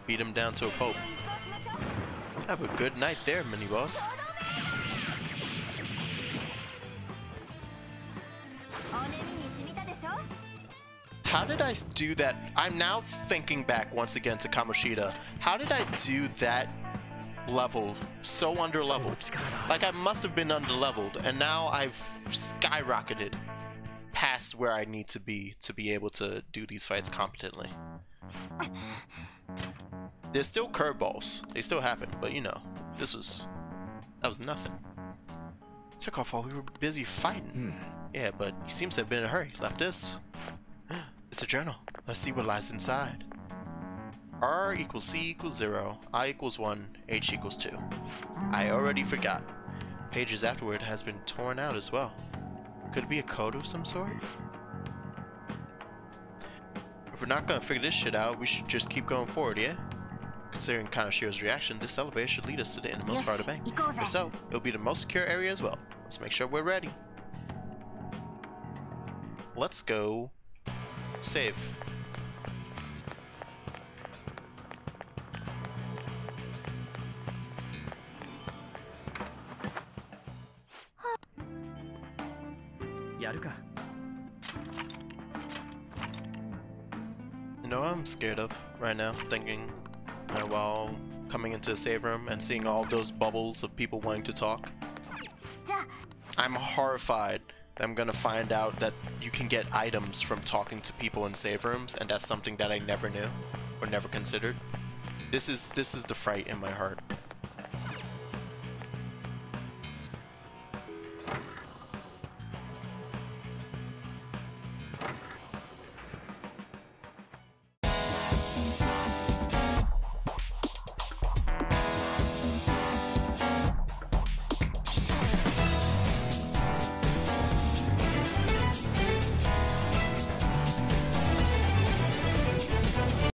Beat him down to a pulp. Have a good night there, mini-boss. How did I do that? I'm now thinking back once again to Kamoshida. How did I do that level so underleveled? Like I must have been underleveled, and now I've skyrocketed past where I need to be to be able to do these fights competently. There's still curveballs. They still happen, but you know, this was that was nothing. Took off while we were busy fighting. Hmm. Yeah, but he seems to have been in a hurry. Left this. It's a journal. Let's see what lies inside. R equals C equals 0, I equals 1, H equals 2. I already forgot. Pages afterward has been torn out as well. Could it be a code of some sort? If we're not gonna figure this shit out, we should just keep going forward, yeah? Considering Kaneshiro's reaction, this elevator should lead us to the innermost part of the bank. If so, it'll be the most secure area as well. Let's make sure we're ready. Let's go save. what I'm scared of right now, thinking uh, while coming into the save room and seeing all those bubbles of people wanting to talk. I'm horrified I'm gonna find out that you can get items from talking to people in save rooms, and that's something that I never knew or never considered. This is this is the fright in my heart.